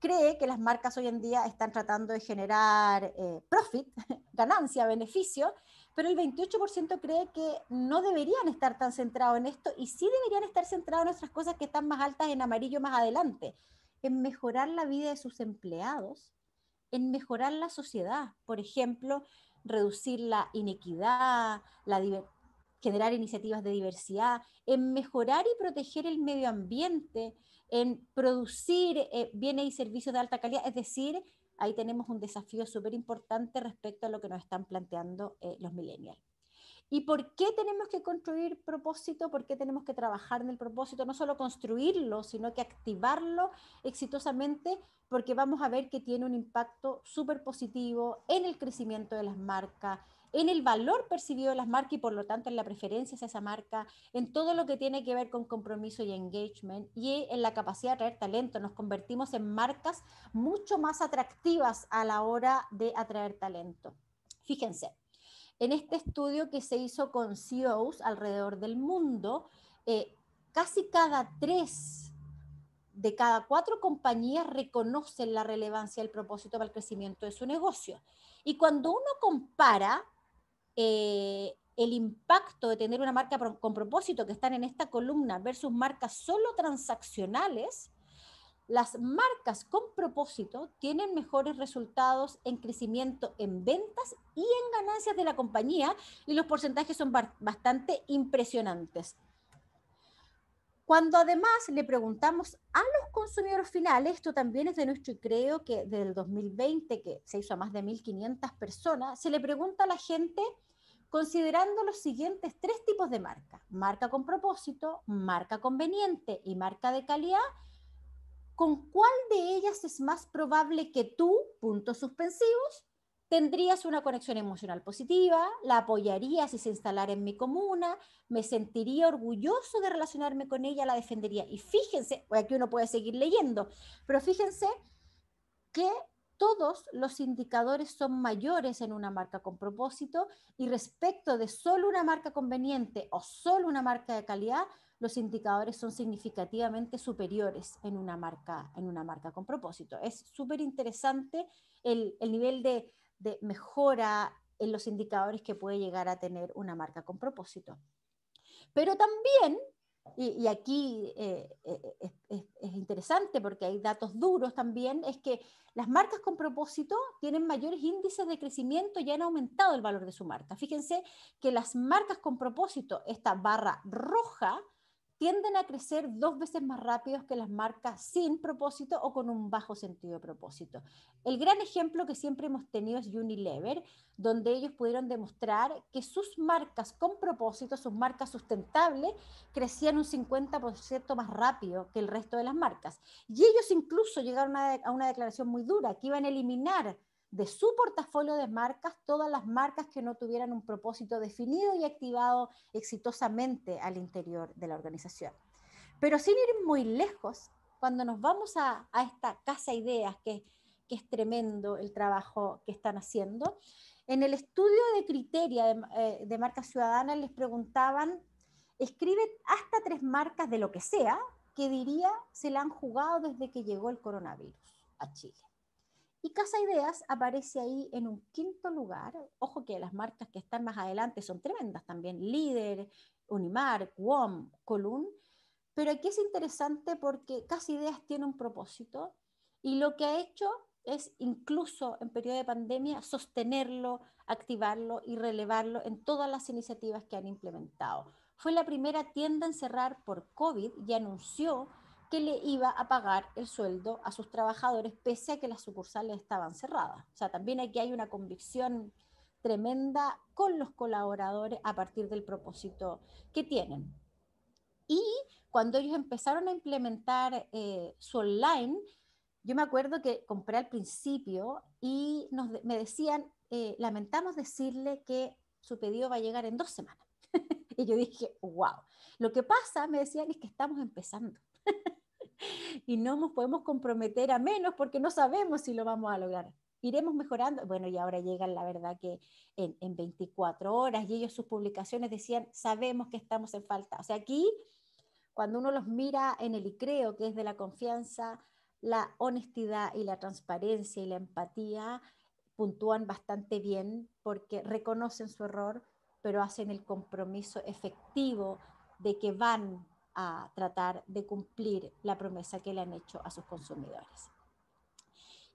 cree que las marcas hoy en día están tratando de generar eh, profit, ganancia, beneficio, pero el 28% cree que no deberían estar tan centrados en esto y sí deberían estar centrados en otras cosas que están más altas en amarillo más adelante, en mejorar la vida de sus empleados, en mejorar la sociedad. Por ejemplo, reducir la inequidad, generar iniciativas de diversidad, en mejorar y proteger el medio ambiente, en producir eh, bienes y servicios de alta calidad. Es decir, ahí tenemos un desafío súper importante respecto a lo que nos están planteando eh, los millennials. ¿Y por qué tenemos que construir propósito? ¿Por qué tenemos que trabajar en el propósito? No solo construirlo, sino que activarlo exitosamente, porque vamos a ver que tiene un impacto súper positivo en el crecimiento de las marcas, en el valor percibido de las marcas y por lo tanto en la preferencia hacia esa marca, en todo lo que tiene que ver con compromiso y engagement y en la capacidad de atraer talento. Nos convertimos en marcas mucho más atractivas a la hora de atraer talento. Fíjense, en este estudio que se hizo con CEOs alrededor del mundo, eh, casi cada tres de cada cuatro compañías reconocen la relevancia del propósito para el crecimiento de su negocio. Y cuando uno compara eh, el impacto de tener una marca con propósito que están en esta columna versus marcas solo transaccionales, las marcas con propósito tienen mejores resultados en crecimiento en ventas y en ganancias de la compañía y los porcentajes son bastante impresionantes. Cuando además le preguntamos a los consumidores finales, esto también es de nuestro, y creo que desde el 2020, que se hizo a más de 1.500 personas, se le pregunta a la gente considerando los siguientes tres tipos de marca. Marca con propósito, marca conveniente y marca de calidad. ¿Con cuál de ellas es más probable que tú, puntos suspensivos, tendrías una conexión emocional positiva, la apoyaría si se instalara en mi comuna, me sentiría orgulloso de relacionarme con ella, la defendería. Y fíjense, aquí uno puede seguir leyendo, pero fíjense que todos los indicadores son mayores en una marca con propósito y respecto de solo una marca conveniente o solo una marca de calidad, los indicadores son significativamente superiores en una marca, en una marca con propósito. Es súper interesante el, el nivel de, de mejora en los indicadores que puede llegar a tener una marca con propósito. Pero también, y, aquí eh, eh, es, interesante porque hay datos duros también, es que las marcas con propósito tienen mayores índices de crecimiento y han aumentado el valor de su marca. Fíjense que las marcas con propósito, esta barra roja, tienden a crecer dos veces más rápidos que las marcas sin propósito o con un bajo sentido de propósito. El gran ejemplo que siempre hemos tenido es Unilever, donde ellos pudieron demostrar que sus marcas con propósito, sus marcas sustentables, crecían un 50% más rápido que el resto de las marcas. Y ellos incluso llegaron a una declaración muy dura, que iban a eliminar de su portafolio de marcas todas las marcas que no tuvieran un propósito definido y activado exitosamente al interior de la organización. Pero sin ir muy lejos, cuando nos vamos a, esta casa ideas, que, que, es tremendo el trabajo que están haciendo, en el estudio de criteria de, eh, de marcas ciudadanas les preguntaban, escribe hasta tres marcas de lo que sea, que diría se la han jugado desde que llegó el coronavirus a Chile. Y Casa Ideas aparece ahí en un quinto lugar. Ojo que las marcas que están más adelante son tremendas también. Líder, Unimar, WOM, Column. Pero aquí es interesante porque Casa Ideas tiene un propósito y lo que ha hecho es incluso en periodo de pandemia sostenerlo, activarlo y relevarlo en todas las iniciativas que han implementado. Fue la primera tienda en cerrar por COVID y anunció que le iba a pagar el sueldo a sus trabajadores pese a que las sucursales estaban cerradas. O sea, también aquí hay una convicción tremenda con los colaboradores a partir del propósito que tienen. Y cuando ellos empezaron a implementar eh, su online, yo me acuerdo que compré al principio y me decían, eh, lamentamos decirle que su pedido va a llegar en dos semanas. y yo dije, wow. Lo que pasa, me decían, es que estamos empezando. y no nos podemos comprometer a menos porque no sabemos si lo vamos a lograr. Iremos mejorando. Bueno, y ahora llegan, la verdad, que en, en 24 horas y ellos sus publicaciones decían, sabemos que estamos en falta. O sea, aquí, cuando uno los mira en el ICREO, que es de la confianza, la honestidad y la transparencia y la empatía, puntúan bastante bien porque reconocen su error, pero hacen el compromiso efectivo de que van a tratar de cumplir la promesa que le han hecho a sus consumidores.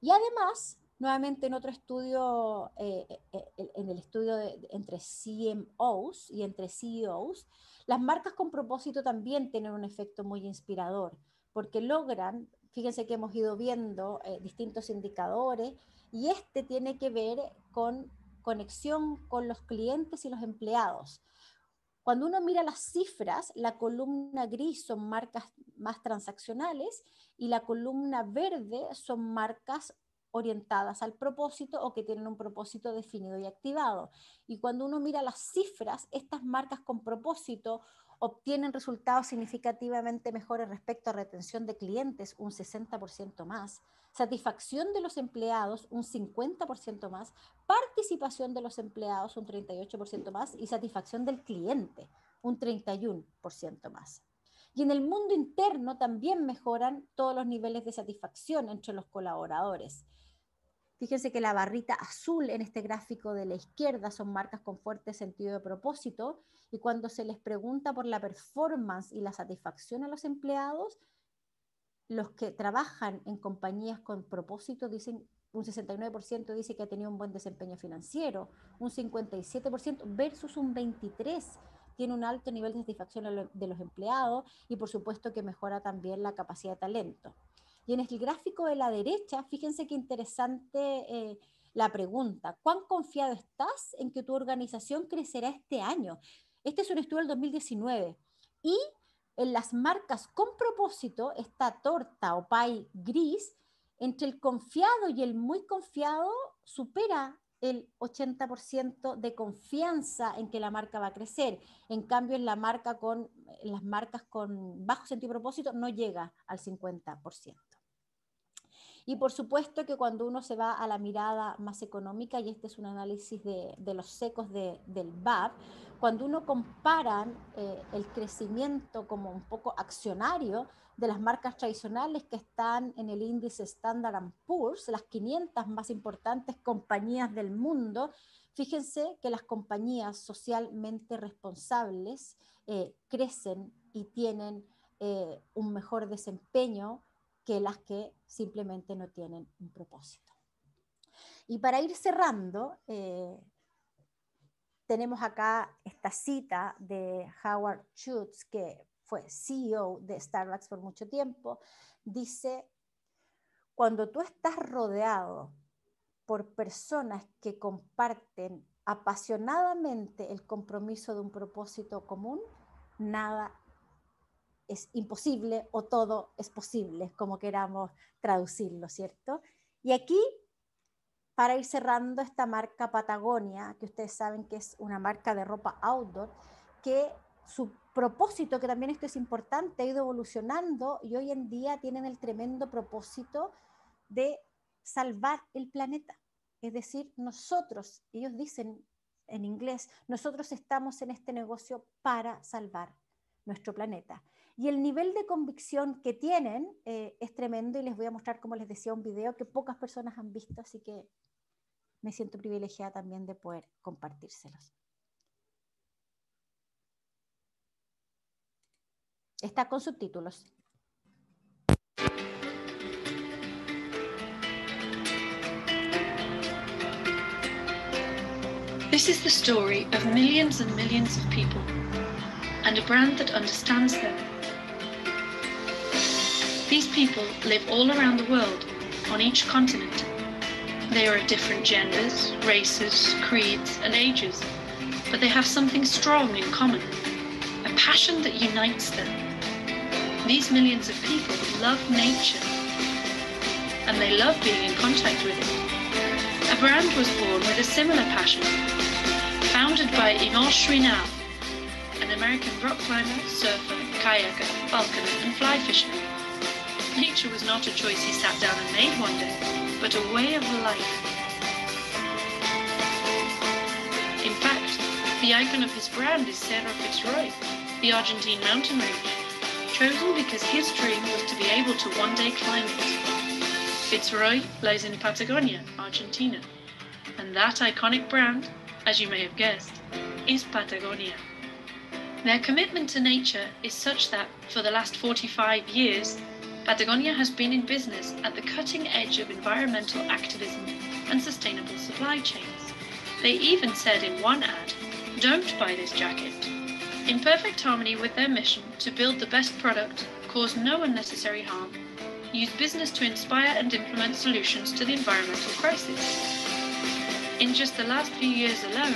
Y además, nuevamente en otro estudio, eh, eh, eh, en el estudio entre CMOs y entre CEOs, las marcas con propósito también tienen un efecto muy inspirador, porque logran, fíjense que hemos ido viendo distintos indicadores, y este tiene que ver con conexión con los clientes y los empleados. Cuando uno mira las cifras, la columna gris son marcas más transaccionales y la columna verde son marcas orientadas al propósito o que tienen un propósito definido y activado. Y cuando uno mira las cifras, estas marcas con propósito obtienen resultados significativamente mejores respecto a retención de clientes, un 60% más, satisfacción de los empleados un 50% más, participación de los empleados un 38% más y satisfacción del cliente un 31% más. Y en el mundo interno también mejoran todos los niveles de satisfacción entre los colaboradores. Fíjense que la barrita azul en este gráfico de la izquierda son marcas con fuerte sentido de propósito y cuando se les pregunta por la performance y la satisfacción a los empleados, los que trabajan en compañías con propósito dicen un 69% dice que ha tenido un buen desempeño financiero, un 57% versus un 23% tiene un alto nivel de satisfacción de los empleados y por supuesto que mejora también la capacidad de talento. Y en el gráfico de la derecha, fíjense qué interesante eh, la pregunta, ¿cuán confiado estás en que tu organización crecerá este año? Este es un estudio del 2019 y en las marcas con propósito, esta torta o pie gris, entre el confiado y el muy confiado, supera el 80% de confianza en que la marca va a crecer. En cambio, en, la marca con, en las marcas con bajo sentido propósito no llega al 50%. Y por supuesto que cuando uno se va a la mirada más económica, y este es un análisis de, de los secos de, del BAP, cuando uno compara eh, el crecimiento como un poco accionario de las marcas tradicionales que están en el índice Standard Poor's, las 500 más importantes compañías del mundo, fíjense que las compañías socialmente responsables eh, crecen y tienen eh, un mejor desempeño que las que simplemente no tienen un propósito. Y para ir cerrando, eh, tenemos acá esta cita de Howard Schultz, que fue CEO de Starbucks por mucho tiempo. Dice, cuando tú estás rodeado por personas que comparten apasionadamente el compromiso de un propósito común, nada es imposible o todo es posible, como queramos traducirlo, ¿cierto? Y aquí, para ir cerrando esta marca Patagonia, que ustedes saben que es una marca de ropa outdoor, que su propósito, que también esto es importante, ha ido evolucionando y hoy en día tienen el tremendo propósito de salvar el planeta. Es decir, nosotros, ellos dicen en inglés, nosotros estamos en este negocio para salvar nuestro planeta. Y el nivel de convicción que tienen eh, es tremendo y les voy a mostrar, como les decía, un video que pocas personas han visto, así que me siento privilegiada también de poder compartírselos. Está con subtítulos. This is the story of millions and millions of people and a brand that understands them. These people live all around the world, on each continent. They are of different genders, races, creeds, and ages, but they have something strong in common a passion that unites them. These millions of people love nature, and they love being in contact with it. A brand was born with a similar passion, founded by Yvon Chouinard, an American rock climber, surfer, kayaker, falconer, and fly fisher. Nature was not a choice he sat down and made one day, but a way of life. In fact, the icon of his brand is Cerro Fitzroy, the Argentine mountain range, chosen because his dream was to be able to one day climb it. Fitzroy lies in Patagonia, Argentina, and that iconic brand, as you may have guessed, is Patagonia. Their commitment to nature is such that, for the last 45 years, Patagonia has been in business at the cutting edge of environmental activism and sustainable supply chains. They even said in one ad, don't buy this jacket. In perfect harmony with their mission to build the best product, cause no unnecessary harm, use business to inspire and implement solutions to the environmental crisis. In just the last few years alone,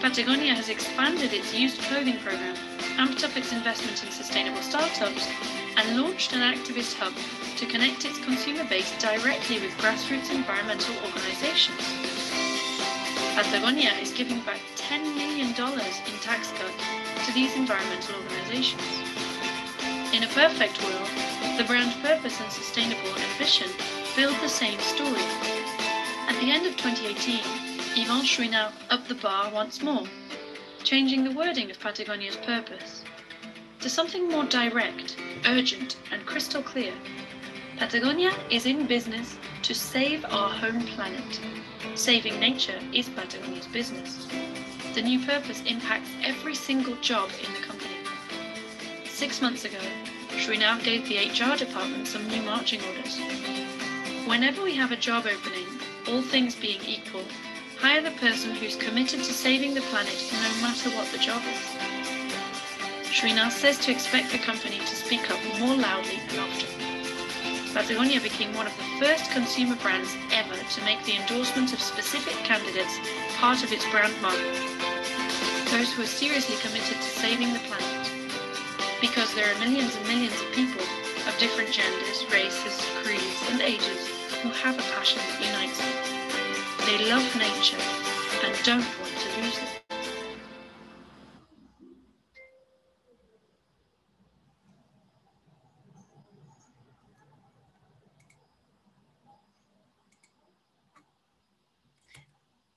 Patagonia has expanded its used clothing program, amped up its investment in sustainable startups, and launched an activist hub to connect its consumer base directly with grassroots environmental organizations. Patagonia is giving back $10 million in tax cuts to these environmental organizations. In a perfect world, the brand purpose and sustainable ambition build the same story. At the end of 2018, Yvon Chouinard upped the bar once more, changing the wording of Patagonia's purpose to something more direct, urgent, and crystal clear. Patagonia is in business to save our home planet. Saving nature is Patagonia's business. The new purpose impacts every single job in the company. Six months ago, Chouinard gave the HR department some new marching orders. Whenever we have a job opening, all things being equal, hire the person who's committed to saving the planet no matter what the job is. Chouinard says to expect the company to speak up more loudly and often. Patagonia became one of the first consumer brands ever to make the endorsement of specific candidates part of its brand market. Those who are seriously committed to saving the planet. Because there are millions and millions of people of different genders, races, creeds, and ages who have a passion that unites them. They love nature and don't want to lose it.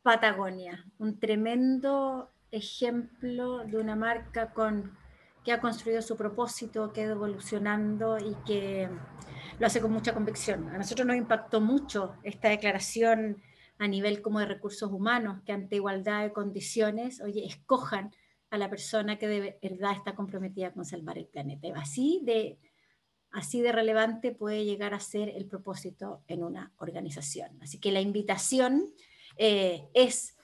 Patagonia, un tremendo ejemplo de una marca con, que ha construido su propósito, que ha ido evolucionando y que lo hace con mucha convicción. A nosotros nos impactó mucho esta declaración a nivel como de recursos humanos, que ante igualdad de condiciones, oye, escojan a la persona que de verdad está comprometida con salvar el planeta. Así de, así de relevante puede llegar a ser el propósito en una organización. Así que la invitación eh, es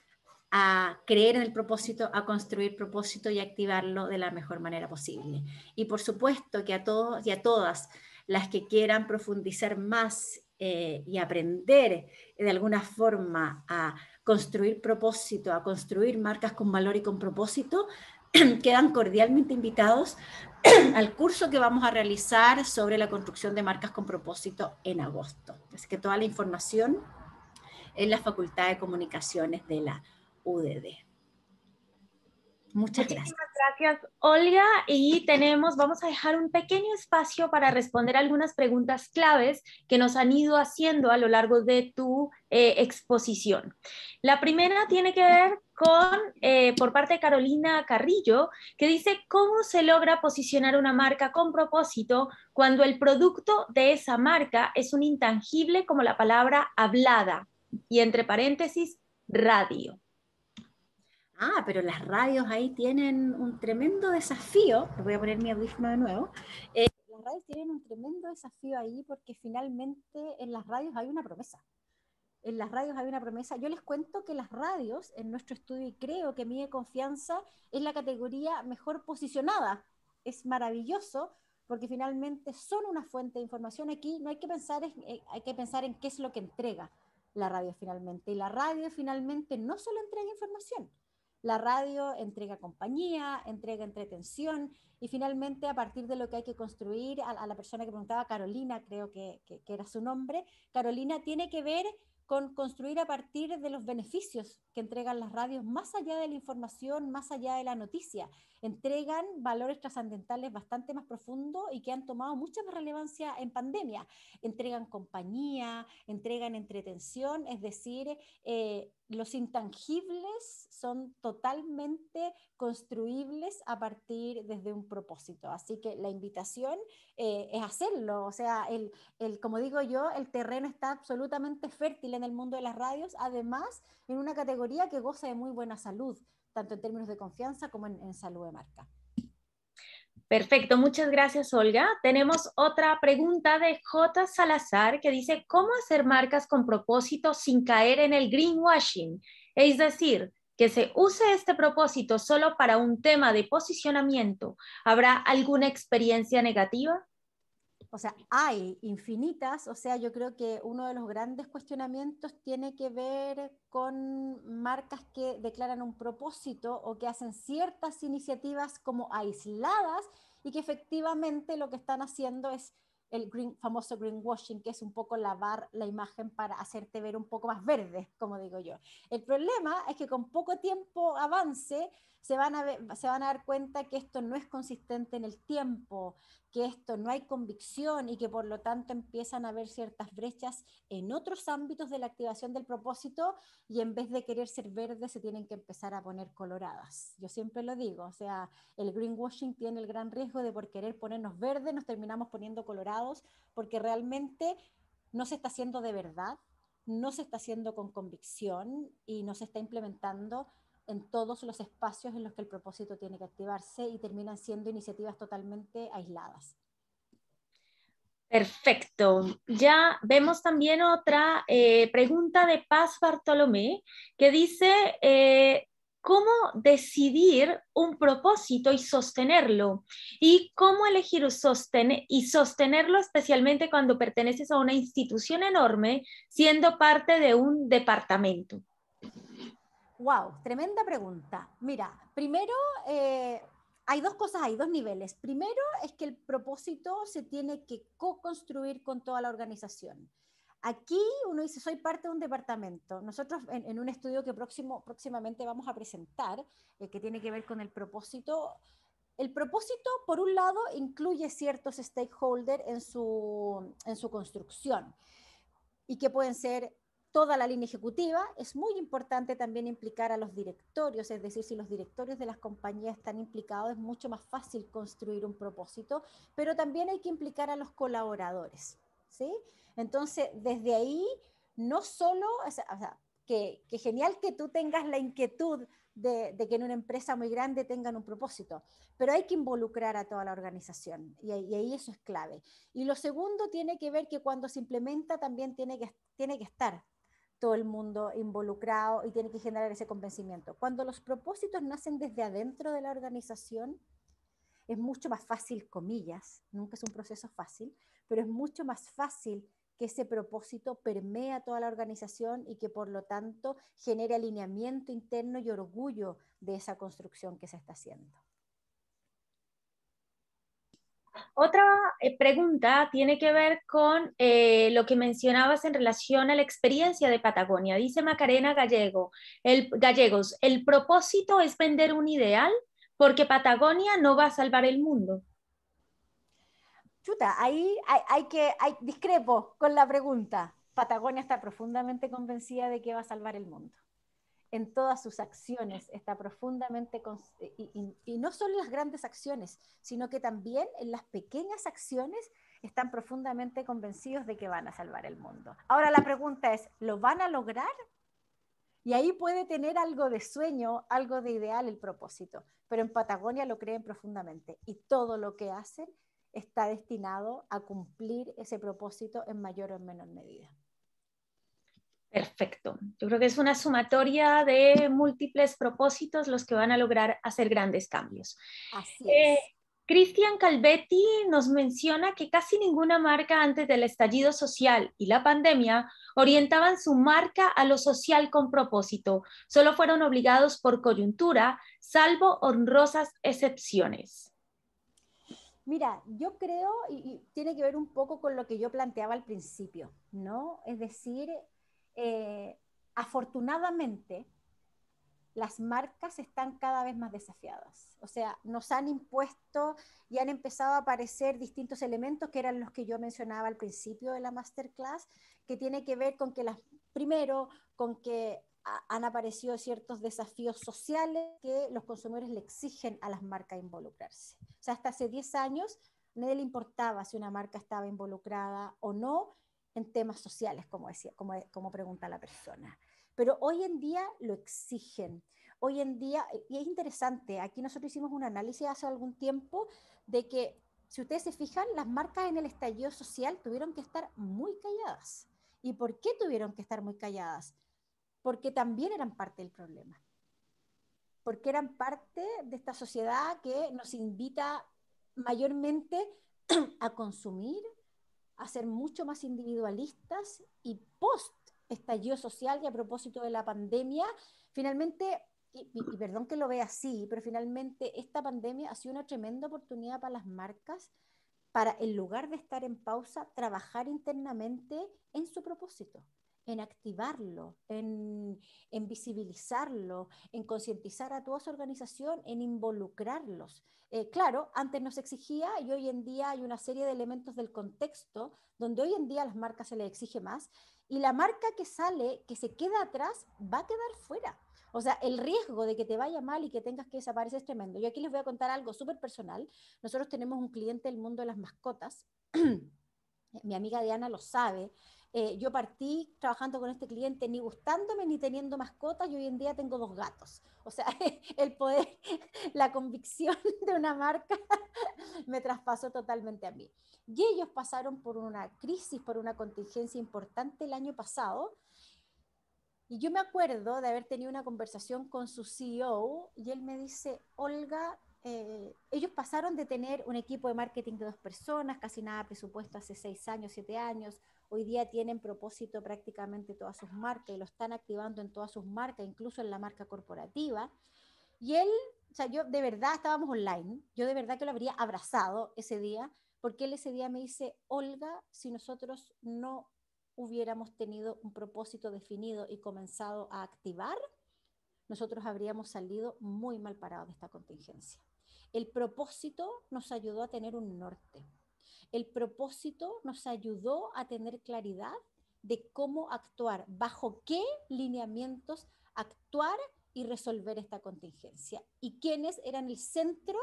a creer en el propósito, a construir propósito y activarlo de la mejor manera posible. Y por supuesto que a todos y a todas las que quieran profundizar más eh, y aprender de alguna forma a construir propósito, a construir marcas con valor y con propósito, quedan cordialmente invitados al curso que vamos a realizar sobre la construcción de marcas con propósito en agosto. Así que toda la información en la Facultad de Comunicaciones de la UDD. Muchas gracias. gracias, Olga. Y tenemos, vamos a dejar un pequeño espacio para responder algunas preguntas claves que nos han ido haciendo a lo largo de tu eh, exposición. La primera tiene que ver con, eh, por parte de Carolina Carrillo, que dice, ¿cómo se logra posicionar una marca con propósito cuando el producto de esa marca es un intangible como la palabra hablada? Y entre paréntesis, radio. Ah, pero las radios ahí tienen un tremendo desafío. Voy a poner mi audífono de nuevo. Eh, las radios tienen un tremendo desafío ahí porque finalmente en las radios hay una promesa. En las radios hay una promesa. Yo les cuento que las radios en nuestro estudio, y creo que mi confianza es la categoría mejor posicionada. Es maravilloso porque finalmente son una fuente de información. Aquí no hay que pensar, en, eh, hay que pensar en qué es lo que entrega la radio finalmente. Y la radio finalmente no solo entrega información, la radio entrega compañía, entrega entretención y finalmente a partir de lo que hay que construir, a, la persona que preguntaba, Carolina, creo que, que, era su nombre, Carolina tiene que ver con construir a partir de los beneficios que entregan las radios, más allá de la información, más allá de la noticia. Entregan valores trascendentales bastante más profundos y que han tomado mucha más relevancia en pandemia. Entregan compañía, entregan entretención, es decir, eh, los intangibles son totalmente construibles a partir desde un propósito. Así que la invitación eh, es hacerlo. O sea, el, el, como digo yo, el terreno está absolutamente fértil en el mundo de las radios, además en una categoría que goza de muy buena salud, tanto en términos de confianza como en, en salud de marca. Perfecto, muchas gracias Olga. Tenemos otra pregunta de J. Salazar que dice, ¿cómo hacer marcas con propósito sin caer en el greenwashing? Es decir, que se use este propósito solo para un tema de posicionamiento. ¿Habrá alguna experiencia negativa? O sea, hay infinitas, o sea, yo creo que uno de los grandes cuestionamientos tiene que ver con marcas que declaran un propósito o que hacen ciertas iniciativas como aisladas y que efectivamente lo que están haciendo es el famoso greenwashing, que es un poco lavar la imagen para hacerte ver un poco más verde, como digo yo. El problema es que con poco tiempo avance se van, a se van a dar cuenta que esto no es consistente en el tiempo, que esto no hay convicción y que por lo tanto empiezan a haber ciertas brechas en otros ámbitos de la activación del propósito y en vez de querer ser verdes se tienen que empezar a poner coloradas. Yo siempre lo digo, o sea, el greenwashing tiene el gran riesgo de por querer ponernos verdes nos terminamos poniendo colorados porque realmente no se está haciendo de verdad, no se está haciendo con convicción y no se está implementando en todos los espacios en los que el propósito tiene que activarse y terminan siendo iniciativas totalmente aisladas. Perfecto. Ya vemos también otra eh, pregunta de Paz Bartolomé que dice, eh, ¿cómo decidir un propósito y sostenerlo? ¿Y cómo elegir sostener y sostenerlo especialmente cuando perteneces a una institución enorme siendo parte de un departamento? Wow, tremenda pregunta. Mira, primero eh, hay dos cosas, hay dos niveles. Primero es que el propósito se tiene que co-construir con toda la organización. Aquí uno dice, soy parte de un departamento. Nosotros en, un estudio que próximo, próximamente vamos a presentar, eh, que tiene que ver con el propósito, el propósito, por un lado, incluye ciertos stakeholders en su, en su construcción y que pueden ser toda la línea ejecutiva, es muy importante también implicar a los directorios, es decir, si los directorios de las compañías están implicados, es mucho más fácil construir un propósito, pero también hay que implicar a los colaboradores, ¿sí? Entonces, desde ahí, no solo, o sea, que, genial que tú tengas la inquietud de, que en una empresa muy grande tengan un propósito, pero hay que involucrar a toda la organización y, y, ahí eso es clave. Y lo segundo tiene que ver que cuando se implementa también tiene que, tiene que estar todo el mundo involucrado y tiene que generar ese convencimiento. Cuando los propósitos nacen desde adentro de la organización, es mucho más fácil, comillas, nunca es un proceso fácil, pero es mucho más fácil que ese propósito permea toda la organización y que por lo tanto genere alineamiento interno y orgullo de esa construcción que se está haciendo. Otra eh, pregunta tiene que ver con eh, lo que mencionabas en relación a la experiencia de Patagonia. Dice Macarena Gallego, el, Gallegos, el propósito es vender un ideal porque Patagonia no va a salvar el mundo. Chuta, ahí hay, hay que, hay, discrepo con la pregunta. Patagonia está profundamente convencida de que va a salvar el mundo en todas sus acciones, está profundamente, y, no solo en las grandes acciones, sino que también en las pequeñas acciones están profundamente convencidos de que van a salvar el mundo. Ahora la pregunta es, ¿lo van a lograr? Y ahí puede tener algo de sueño, algo de ideal el propósito, pero en Patagonia lo creen profundamente y todo lo que hacen está destinado a cumplir ese propósito en mayor o menor medida. Perfecto. Yo creo que es una sumatoria de múltiples propósitos los que van a lograr hacer grandes cambios. Así eh, es. Cristian Calvetti nos menciona que casi ninguna marca antes del estallido social y la pandemia orientaban su marca a lo social con propósito. Solo fueron obligados por coyuntura, salvo honrosas excepciones. Mira, yo creo, y, y, tiene que ver un poco con lo que yo planteaba al principio, ¿no? Es decir, eh, afortunadamente, las marcas están cada vez más desafiadas. O sea, nos han impuesto y han empezado a aparecer distintos elementos que eran los que yo mencionaba al principio de la masterclass, que tiene que ver con que las, primero, con que han aparecido ciertos desafíos sociales que los consumidores le exigen a las marcas involucrarse. O sea, hasta hace 10 años nadie le importaba si una marca estaba involucrada o no, en temas sociales, como, decía, como, como pregunta la persona. Pero hoy en día lo exigen. Hoy en día, y es interesante, aquí nosotros hicimos un análisis hace algún tiempo de que, si ustedes se fijan, las marcas en el estallido social tuvieron que estar muy calladas. ¿Y por qué tuvieron que estar muy calladas? Porque también eran parte del problema. Porque eran parte de esta sociedad que nos invita mayormente a consumir, a ser mucho más individualistas y post estallido social y a propósito de la pandemia, finalmente, y, perdón que lo vea así, pero finalmente esta pandemia ha sido una tremenda oportunidad para las marcas para, en lugar de estar en pausa, trabajar internamente en su propósito en activarlo, en, visibilizarlo, en concientizar a toda su organización, en involucrarlos. Eh, claro, antes nos exigía y hoy en día hay una serie de elementos del contexto donde hoy en día a las marcas se les exige más y la marca que sale, que se queda atrás, va a quedar fuera. O sea, el riesgo de que te vaya mal y que tengas que desaparecer es tremendo. Yo aquí les voy a contar algo súper personal. Nosotros tenemos un cliente del mundo de las mascotas. Mi amiga Diana lo sabe. Eh, yo partí trabajando con este cliente ni gustándome ni teniendo mascotas y hoy en día tengo dos gatos. O sea, el poder, la convicción de una marca me traspasó totalmente a mí. Y ellos pasaron por una crisis, por una contingencia importante el año pasado. Y yo me acuerdo de haber tenido una conversación con su CEO y él me dice, Olga, eh, ellos pasaron de tener un equipo de marketing de dos personas, casi nada presupuesto hace seis años, siete años, hoy día tienen propósito prácticamente todas sus marcas y lo están activando en todas sus marcas, incluso en la marca corporativa. Y él, o sea, yo de verdad estábamos online, yo de verdad que lo habría abrazado ese día, porque él ese día me dice, Olga, si nosotros no hubiéramos tenido un propósito definido y comenzado a activar, nosotros habríamos salido muy mal parados de esta contingencia. El propósito nos ayudó a tener un norte. El propósito nos ayudó a tener claridad de cómo actuar, bajo qué lineamientos actuar y resolver esta contingencia y quiénes eran el centro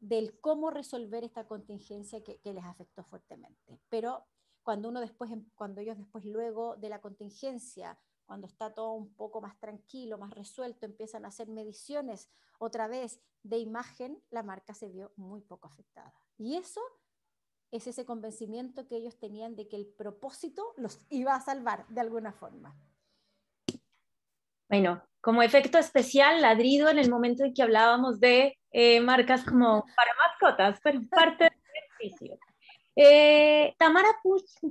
del cómo resolver esta contingencia que, les afectó fuertemente. Pero cuando uno después, cuando ellos después luego de la contingencia cuando está todo un poco más tranquilo, más resuelto, empiezan a hacer mediciones otra vez de imagen, la marca se vio muy poco afectada. Y eso es ese convencimiento que ellos tenían de que el propósito los iba a salvar de alguna forma. Bueno, como efecto especial, ladrido en el momento en que hablábamos de eh, marcas como para mascotas, pero parte del ejercicio. Eh, Tamara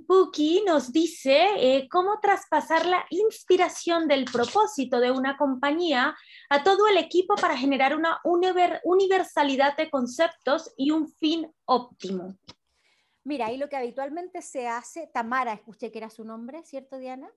Puki nos dice eh, cómo traspasar la inspiración del propósito de una compañía a todo el equipo para generar una universalidad de conceptos y un fin óptimo. Mira, ahí lo que habitualmente se hace, Tamara, escuché que era su nombre, ¿cierto, Diana?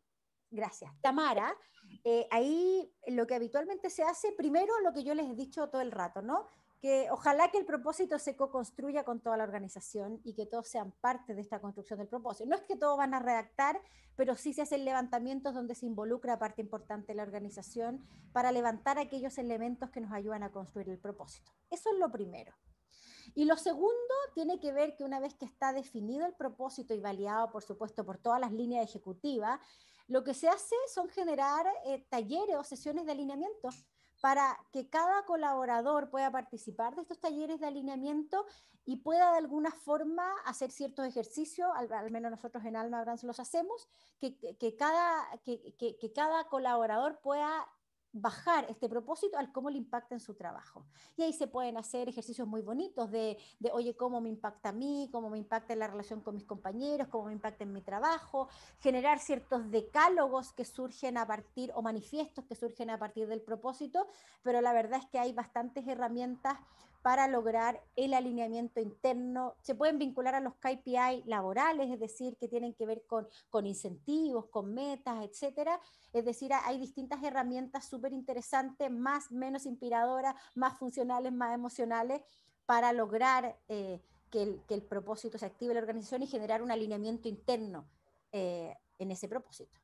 Gracias. Tamara, eh, ahí lo que habitualmente se hace, primero lo que yo les he dicho todo el rato, ¿no? Que ojalá que el propósito se co-construya con toda la organización y que todos sean parte de esta construcción del propósito. No es que todos van a redactar, pero sí se hacen levantamientos donde se involucra parte importante de la organización para levantar aquellos elementos que nos ayudan a construir el propósito. Eso es lo primero. Y lo segundo tiene que ver que una vez que está definido el propósito y validado, por supuesto, por todas las líneas ejecutivas, lo que se hace son generar eh, talleres o sesiones de alineamiento para que cada colaborador pueda participar de estos talleres de alineamiento y pueda de alguna forma hacer ciertos ejercicios, al, menos nosotros en Alma Brands los hacemos, que, cada, que cada colaborador pueda bajar este propósito al cómo le impacta en su trabajo. Y ahí se pueden hacer ejercicios muy bonitos de, de, oye, cómo me impacta a mí, cómo me impacta en la relación con mis compañeros, cómo me impacta en mi trabajo, generar ciertos decálogos que surgen a partir, o manifiestos que surgen a partir del propósito, pero la verdad es que hay bastantes herramientas para lograr el alineamiento interno. Se pueden vincular a los KPI laborales, es decir, que tienen que ver con, con incentivos, con metas, etcétera. Es decir, hay distintas herramientas súper interesantes, más, menos inspiradoras, más funcionales, más emocionales, para lograr eh, que, el, que, el, propósito se active en la organización y generar un alineamiento interno eh, en ese propósito.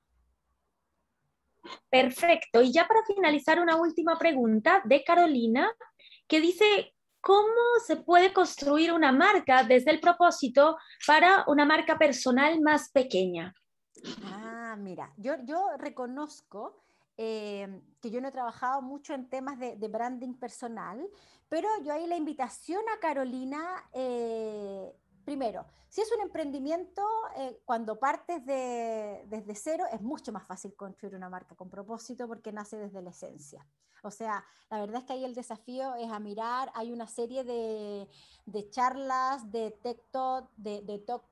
Perfecto. Y ya para finalizar, una última pregunta de Carolina, que dice, ¿Cómo se puede construir una marca desde el propósito para una marca personal más pequeña? Ah, mira, yo, yo reconozco eh, que yo no he trabajado mucho en temas de, branding personal, pero yo ahí la invitación a Carolina, eh, primero, si es un emprendimiento, eh, cuando partes de, desde cero, es mucho más fácil construir una marca con propósito porque nace desde la esencia. O sea, la verdad es que ahí el desafío es a mirar, hay una serie de, charlas, de TikTok, de, de Talk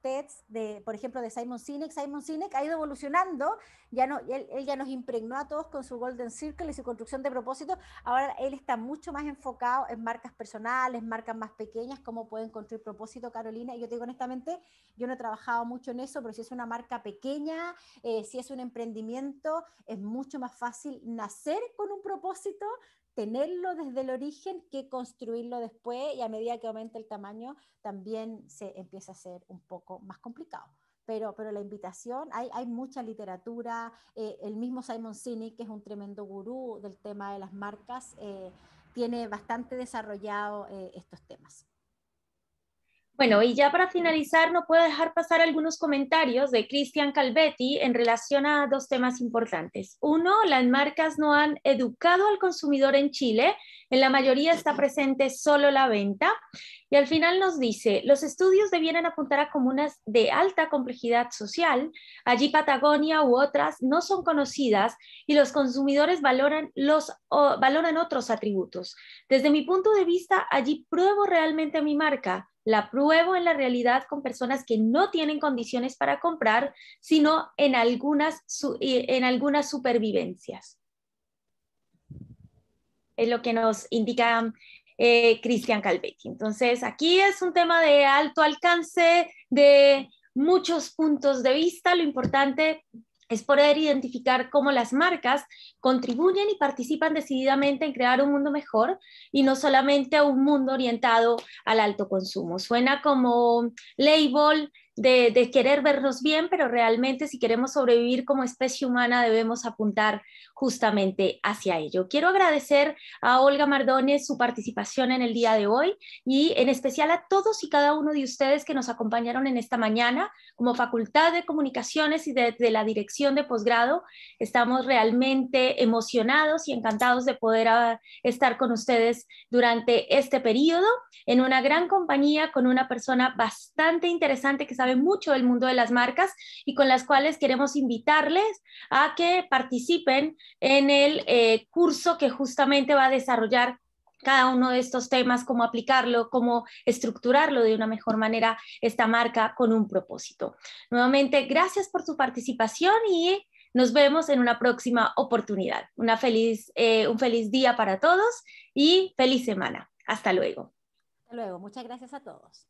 de, por ejemplo, de Simon Sinek. Simon Sinek ha ido evolucionando ya no, él, ya nos impregnó a todos con su Golden Circle y su construcción de propósito. Ahora él está mucho más enfocado en marcas personales, marcas más pequeñas, cómo pueden construir propósito, Carolina. Y yo te digo honestamente, yo no he trabajado mucho en eso, pero si es una marca pequeña, eh, si es un emprendimiento, es mucho más fácil nacer con un propósito tenerlo desde el origen que construirlo después y a medida que aumenta el tamaño también se empieza a ser un poco más complicado. Pero, pero la invitación, hay, hay mucha literatura, eh, el mismo Simon Sinek, que es un tremendo gurú del tema de las marcas, eh, tiene bastante desarrollado eh, estos temas. Bueno, y ya para finalizar, no puedo dejar pasar algunos comentarios de Cristian Calvetti en relación a dos temas importantes. Uno, las marcas no han educado al consumidor en Chile. En la mayoría está presente solo la venta. Y al final nos dice, los estudios debieran apuntar a comunas de alta complejidad social. Allí Patagonia u otras no son conocidas y los consumidores valoran, los, valoran otros atributos. Desde mi punto de vista, allí pruebo realmente mi marca la pruebo en la realidad con personas que no tienen condiciones para comprar, sino en algunas, en algunas supervivencias. Es lo que nos indica eh, Cristian Calvetti. Entonces, aquí es un tema de alto alcance, de muchos puntos de vista. Lo importante es poder identificar cómo las marcas contribuyen y participan decididamente en crear un mundo mejor y no solamente un mundo orientado al alto consumo. Suena como label de, querer vernos bien, pero realmente si queremos sobrevivir como especie humana debemos apuntar justamente hacia ello. Quiero agradecer a Olga Mardones su participación en el día de hoy y en especial a todos y cada uno de ustedes que nos acompañaron en esta mañana como Facultad de Comunicaciones y de, de la Dirección de Posgrado. Estamos realmente emocionados y encantados de poder ah, estar con ustedes durante este periodo en una gran compañía con una persona bastante interesante que sabe mucho del mundo de las marcas y con las cuales queremos invitarles a que participen en el eh, curso que justamente va a desarrollar cada uno de estos temas, cómo aplicarlo, cómo estructurarlo de una mejor manera esta marca con un propósito. Nuevamente, gracias por su participación y nos vemos en una próxima oportunidad. Una feliz, eh, un feliz día para todos y feliz semana. Hasta luego. Hasta luego. Muchas gracias a todos.